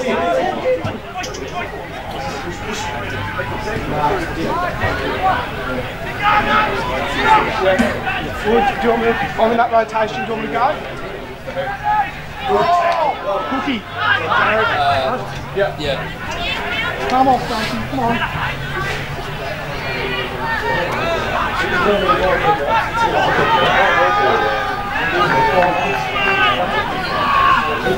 do you want me to, I'm in that rotation, do you want me to go? Cookie. Yeah. Yeah. Come on, Duncan, come on. Right,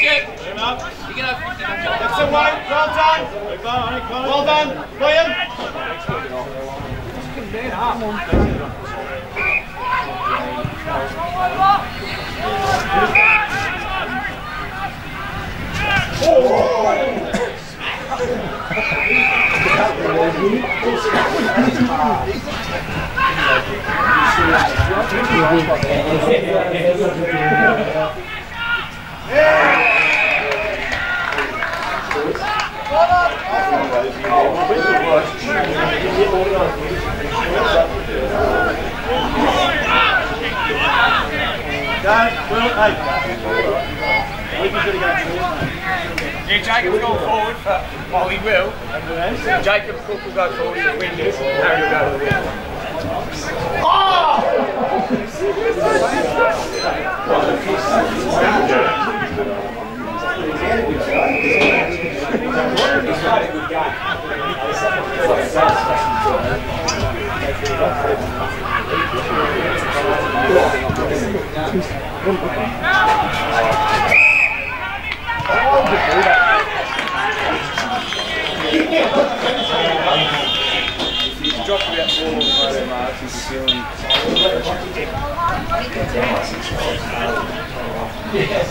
Jake. You can have 50 back. That's. Well done, Liam. Well, hey. We're going to go Yeah, Jacob's going forward, well, he will. Jacob Cook will go forward to win this. Harry will go to the win. Oh! Yeah.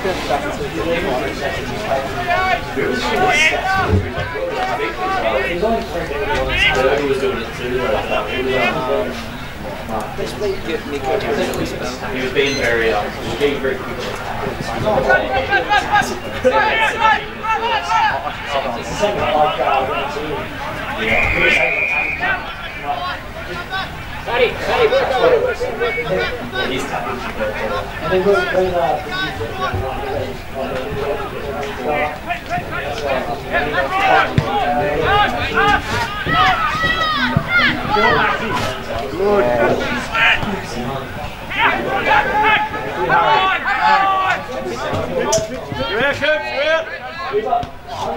He was being very, uh, he was being very quick. He's You're out, Coops, you're out.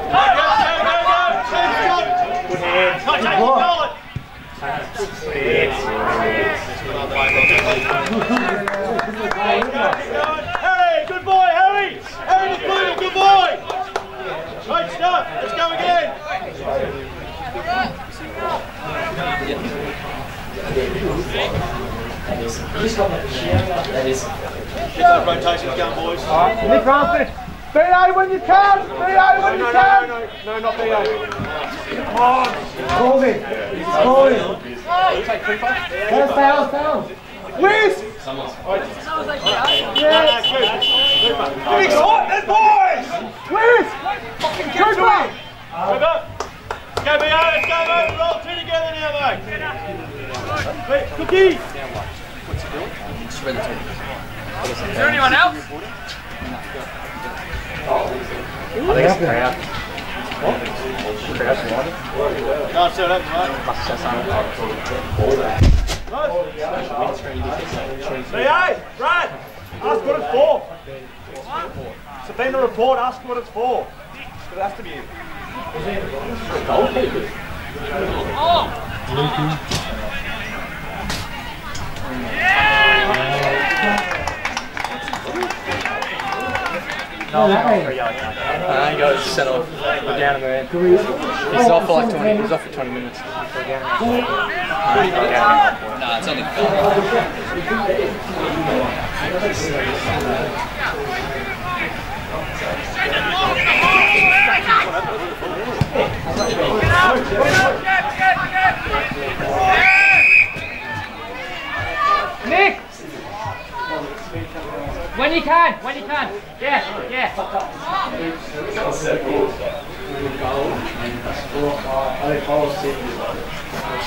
Go, go, go, go. Good hands. Touch, touch, goal it. Harry, good boy, Harry! Harry the Poodle, good boy! Great stuff, let's go again! Get those rotations going, boys. Nick Ramsey. BA when you can! BA when you can! No, no, no, no, not BA. Come on! Call me. Call me. There's fouls, fouls. Whiz! Yeah, good. Big hot, then, boys! Whiz! Fucking Cooper! Go, go, BA, let's go, mate. We're all two together now, mate. Wait, Cookie! BA, Brad, ask what it's for. Subpoena report, ask what it's for. It has to be you. Uh, I ain't got sent off. We're down a man. He's off for like 20. He's off for 20 minutes. Nah, it's only Nick! When you can, when you can. Yeah, yeah.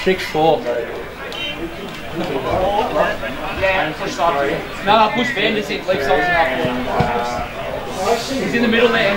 six four. Yeah, push Simon. No, push Vanders in, leave Simon up. He's in the middle there,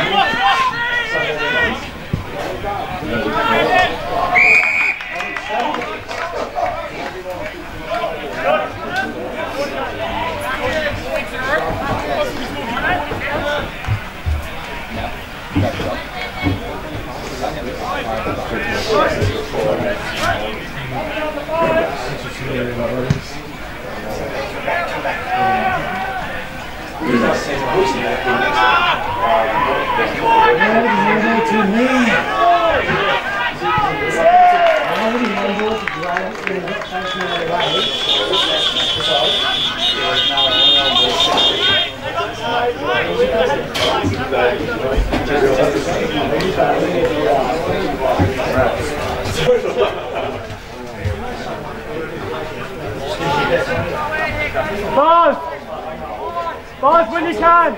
Andrew. Buzz! Buzz when you can!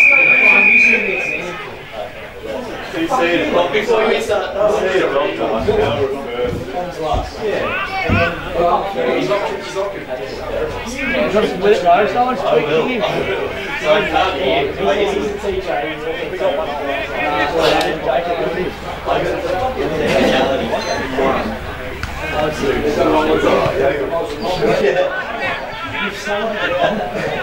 Go, go, come on, let's go, go, go. Can he just get? I tried to Before you start, Just with it, bro. Someone's tweaking him.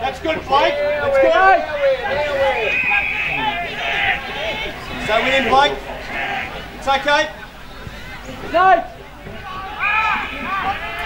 That's good, Blake. That's good. Stay with him, Blake. It's okay. No.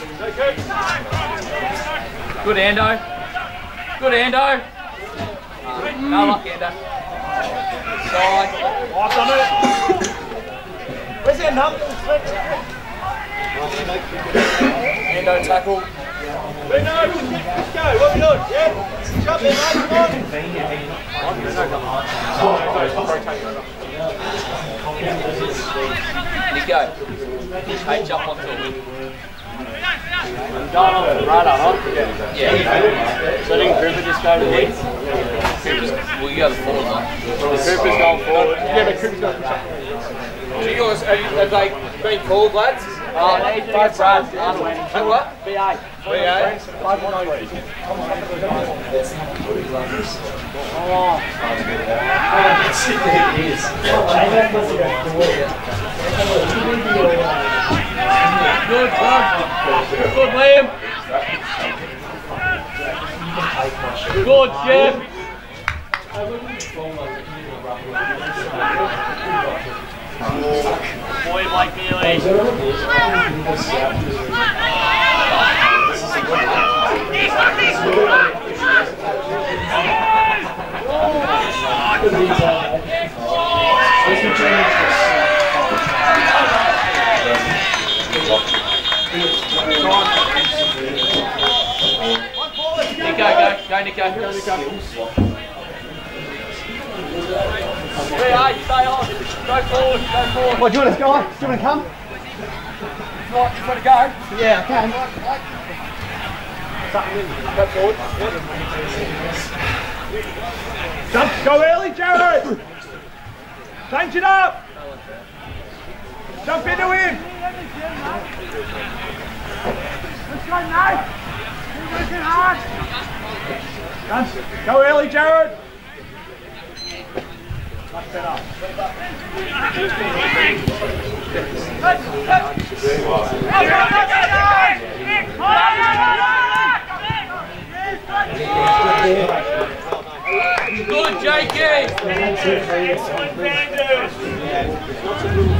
Good Ando. Good Ando. No luck, Ando. Side. I've done it. Where's that number? Ando tackle. Hey, no, let's go. What are we doing? Yeah? Jump in, mate. Come on. Nico. Hey, jump on top. Going off the radar, huh? Yeah. So didn't Cooper just go to the? Cooper's, we go the forward line. Cooper's going forward. Yeah, but Cooper's going Do you guys, have, you, have they been called, lads? Oh, no, five Brad. Arnold. Hey, what? B8. B8? 513. Good, good. Good, Liam. Good, Jeff. Boy, Blake Neely. Nico, go, go, Nico. Go, Nico. B8, stay on. Go forward, go forward. What, do you want to go? Do you want to come? You you want to go? Yeah, I can. Go forward. Jump, go early, Jared! Change it up! Jump into him! Let's go, Nate! Keep working hard! Done. Go early, Jared! Much better. Good,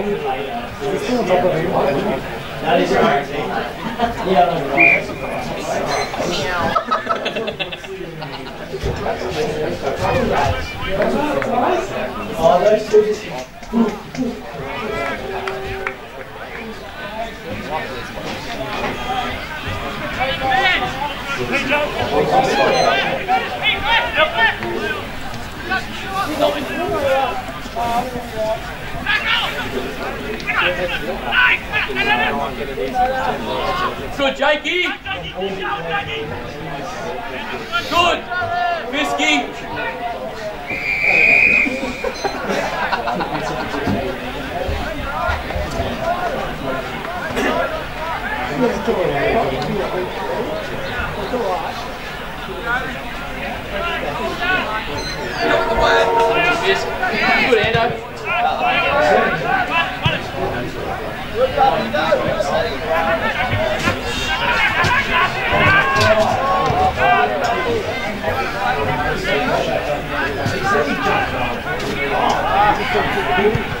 Chip! Go there, Chip! Good piece. Thank you. Oh, those two just. Good, Jakey. Good. Fisky. Good,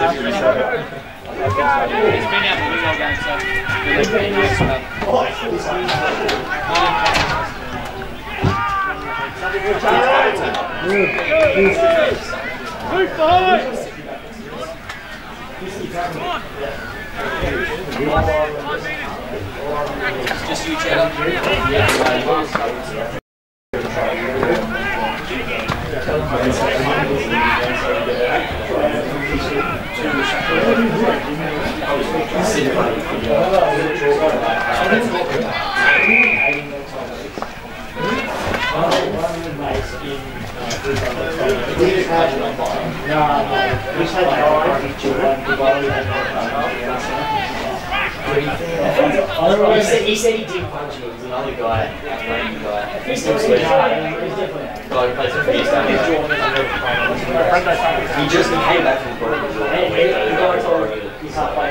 Yeah, you want to go back on? Who, who's he go? Venus? Yeah, let's go, bud. Let's go. Venus, go. Venus, come. He's been out for the game, so. Just you, Cheddar. He said, he said he did punch him. It was another guy, Australian guy. He's still sweating. Guy who plays for He just came back from Portugal. He's halfway.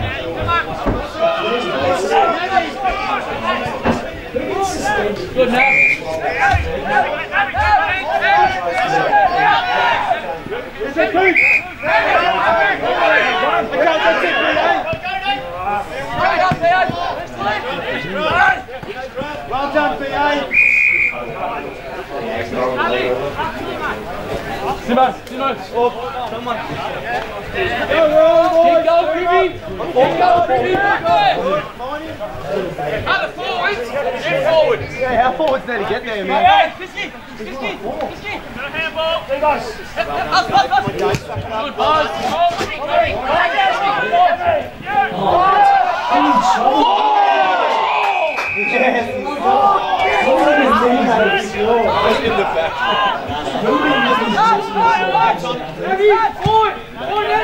Good enough. Well done, BA. Simo, Simo. Come on. Keep going, Griffy. Keep going, Griffy. Other forwards. Get forward. Yeah, how forward's there to get there, man? Fisky. Fisky. Fisky. handball. There goes. Up, up, up. Good buzz.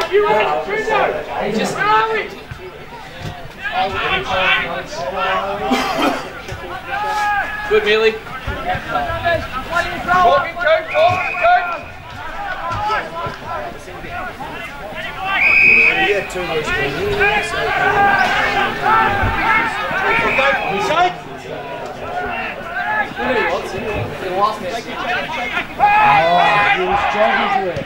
Just Good, Mealy. Walking, Coach. Walking, Coach. Shake. last minute. Oh, he was jogging to it.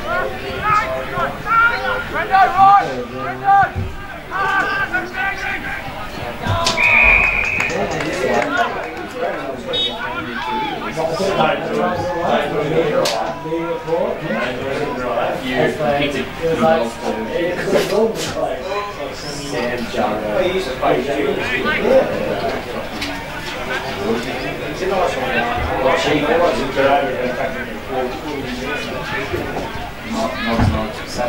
Keep running, Keep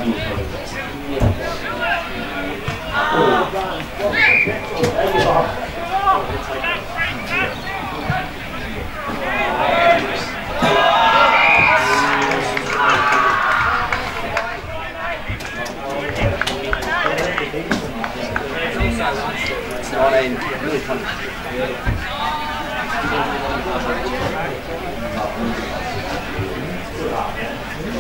running, Nick! Keep running,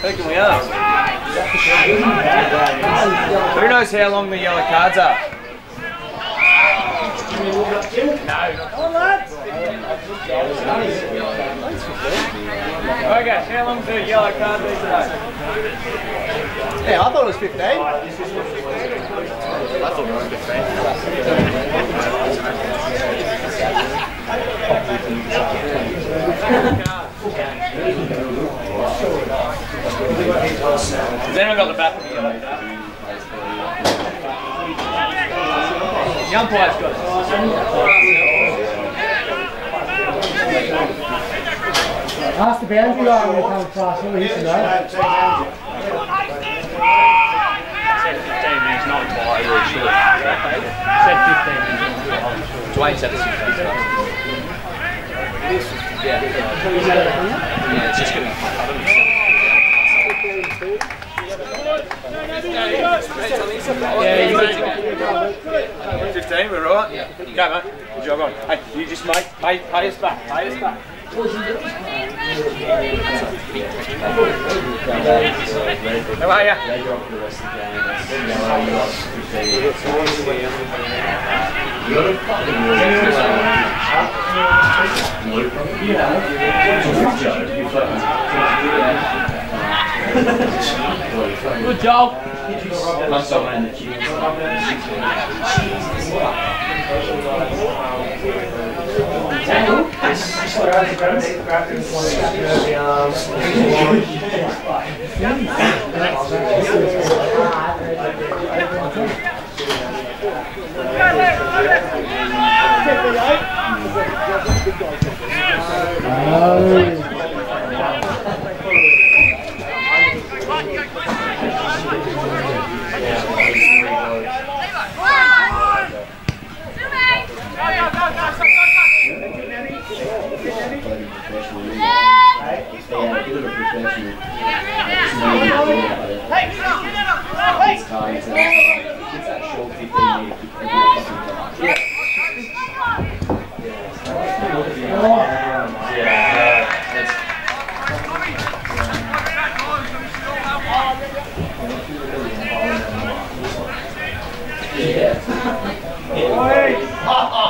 can we ask? Who knows how long the yellow cards are? Okay, how long's the yellow card these days? Yeah, I thought it was 15. I thought it was 15. Has anyone got the back of the yellow? The umpire's got Ask the boundary line when it comes past, he'll hit you know. minutes, not quite really sure. Said 15 minutes. Dwayne said it's 15. Yeah. Yeah, it's just going to be Yeah, you got 15, we're right? Yeah. Go, mate. Good job on. Hey, you just make, pay, pay us back, pay us back. How are you? Good job. professional. Yeah, yeah, yeah. It's time to get that Yeah. Yeah. Yeah. Yeah.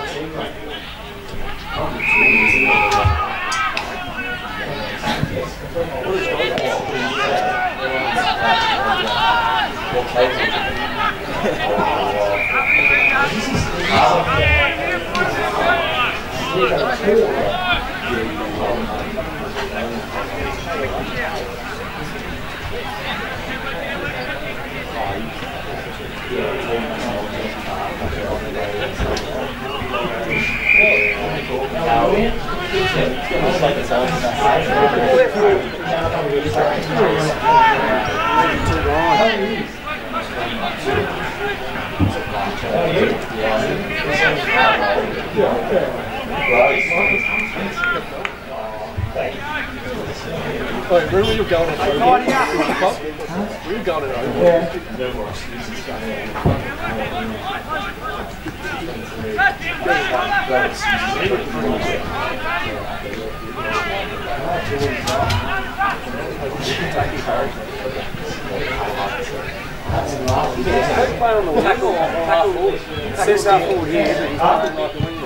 this there? Wait, where were you going? Where were you going? Yeah. Says that forward here? He's nothing like the wingman.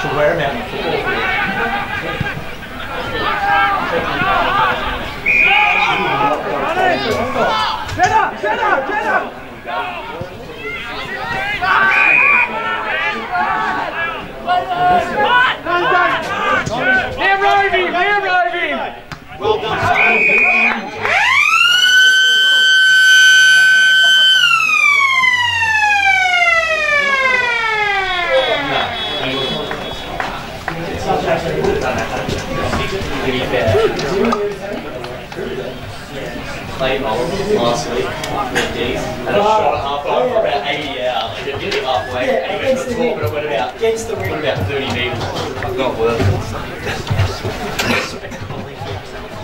So wear him out in the football field. Get up, get up, get up! Near Roving, near Roving! Played all of last week with D's, and I shot it halfway for about 80 out. Like, it did it halfway, went for the top, but it went about, went about 30 metres. Not worth it.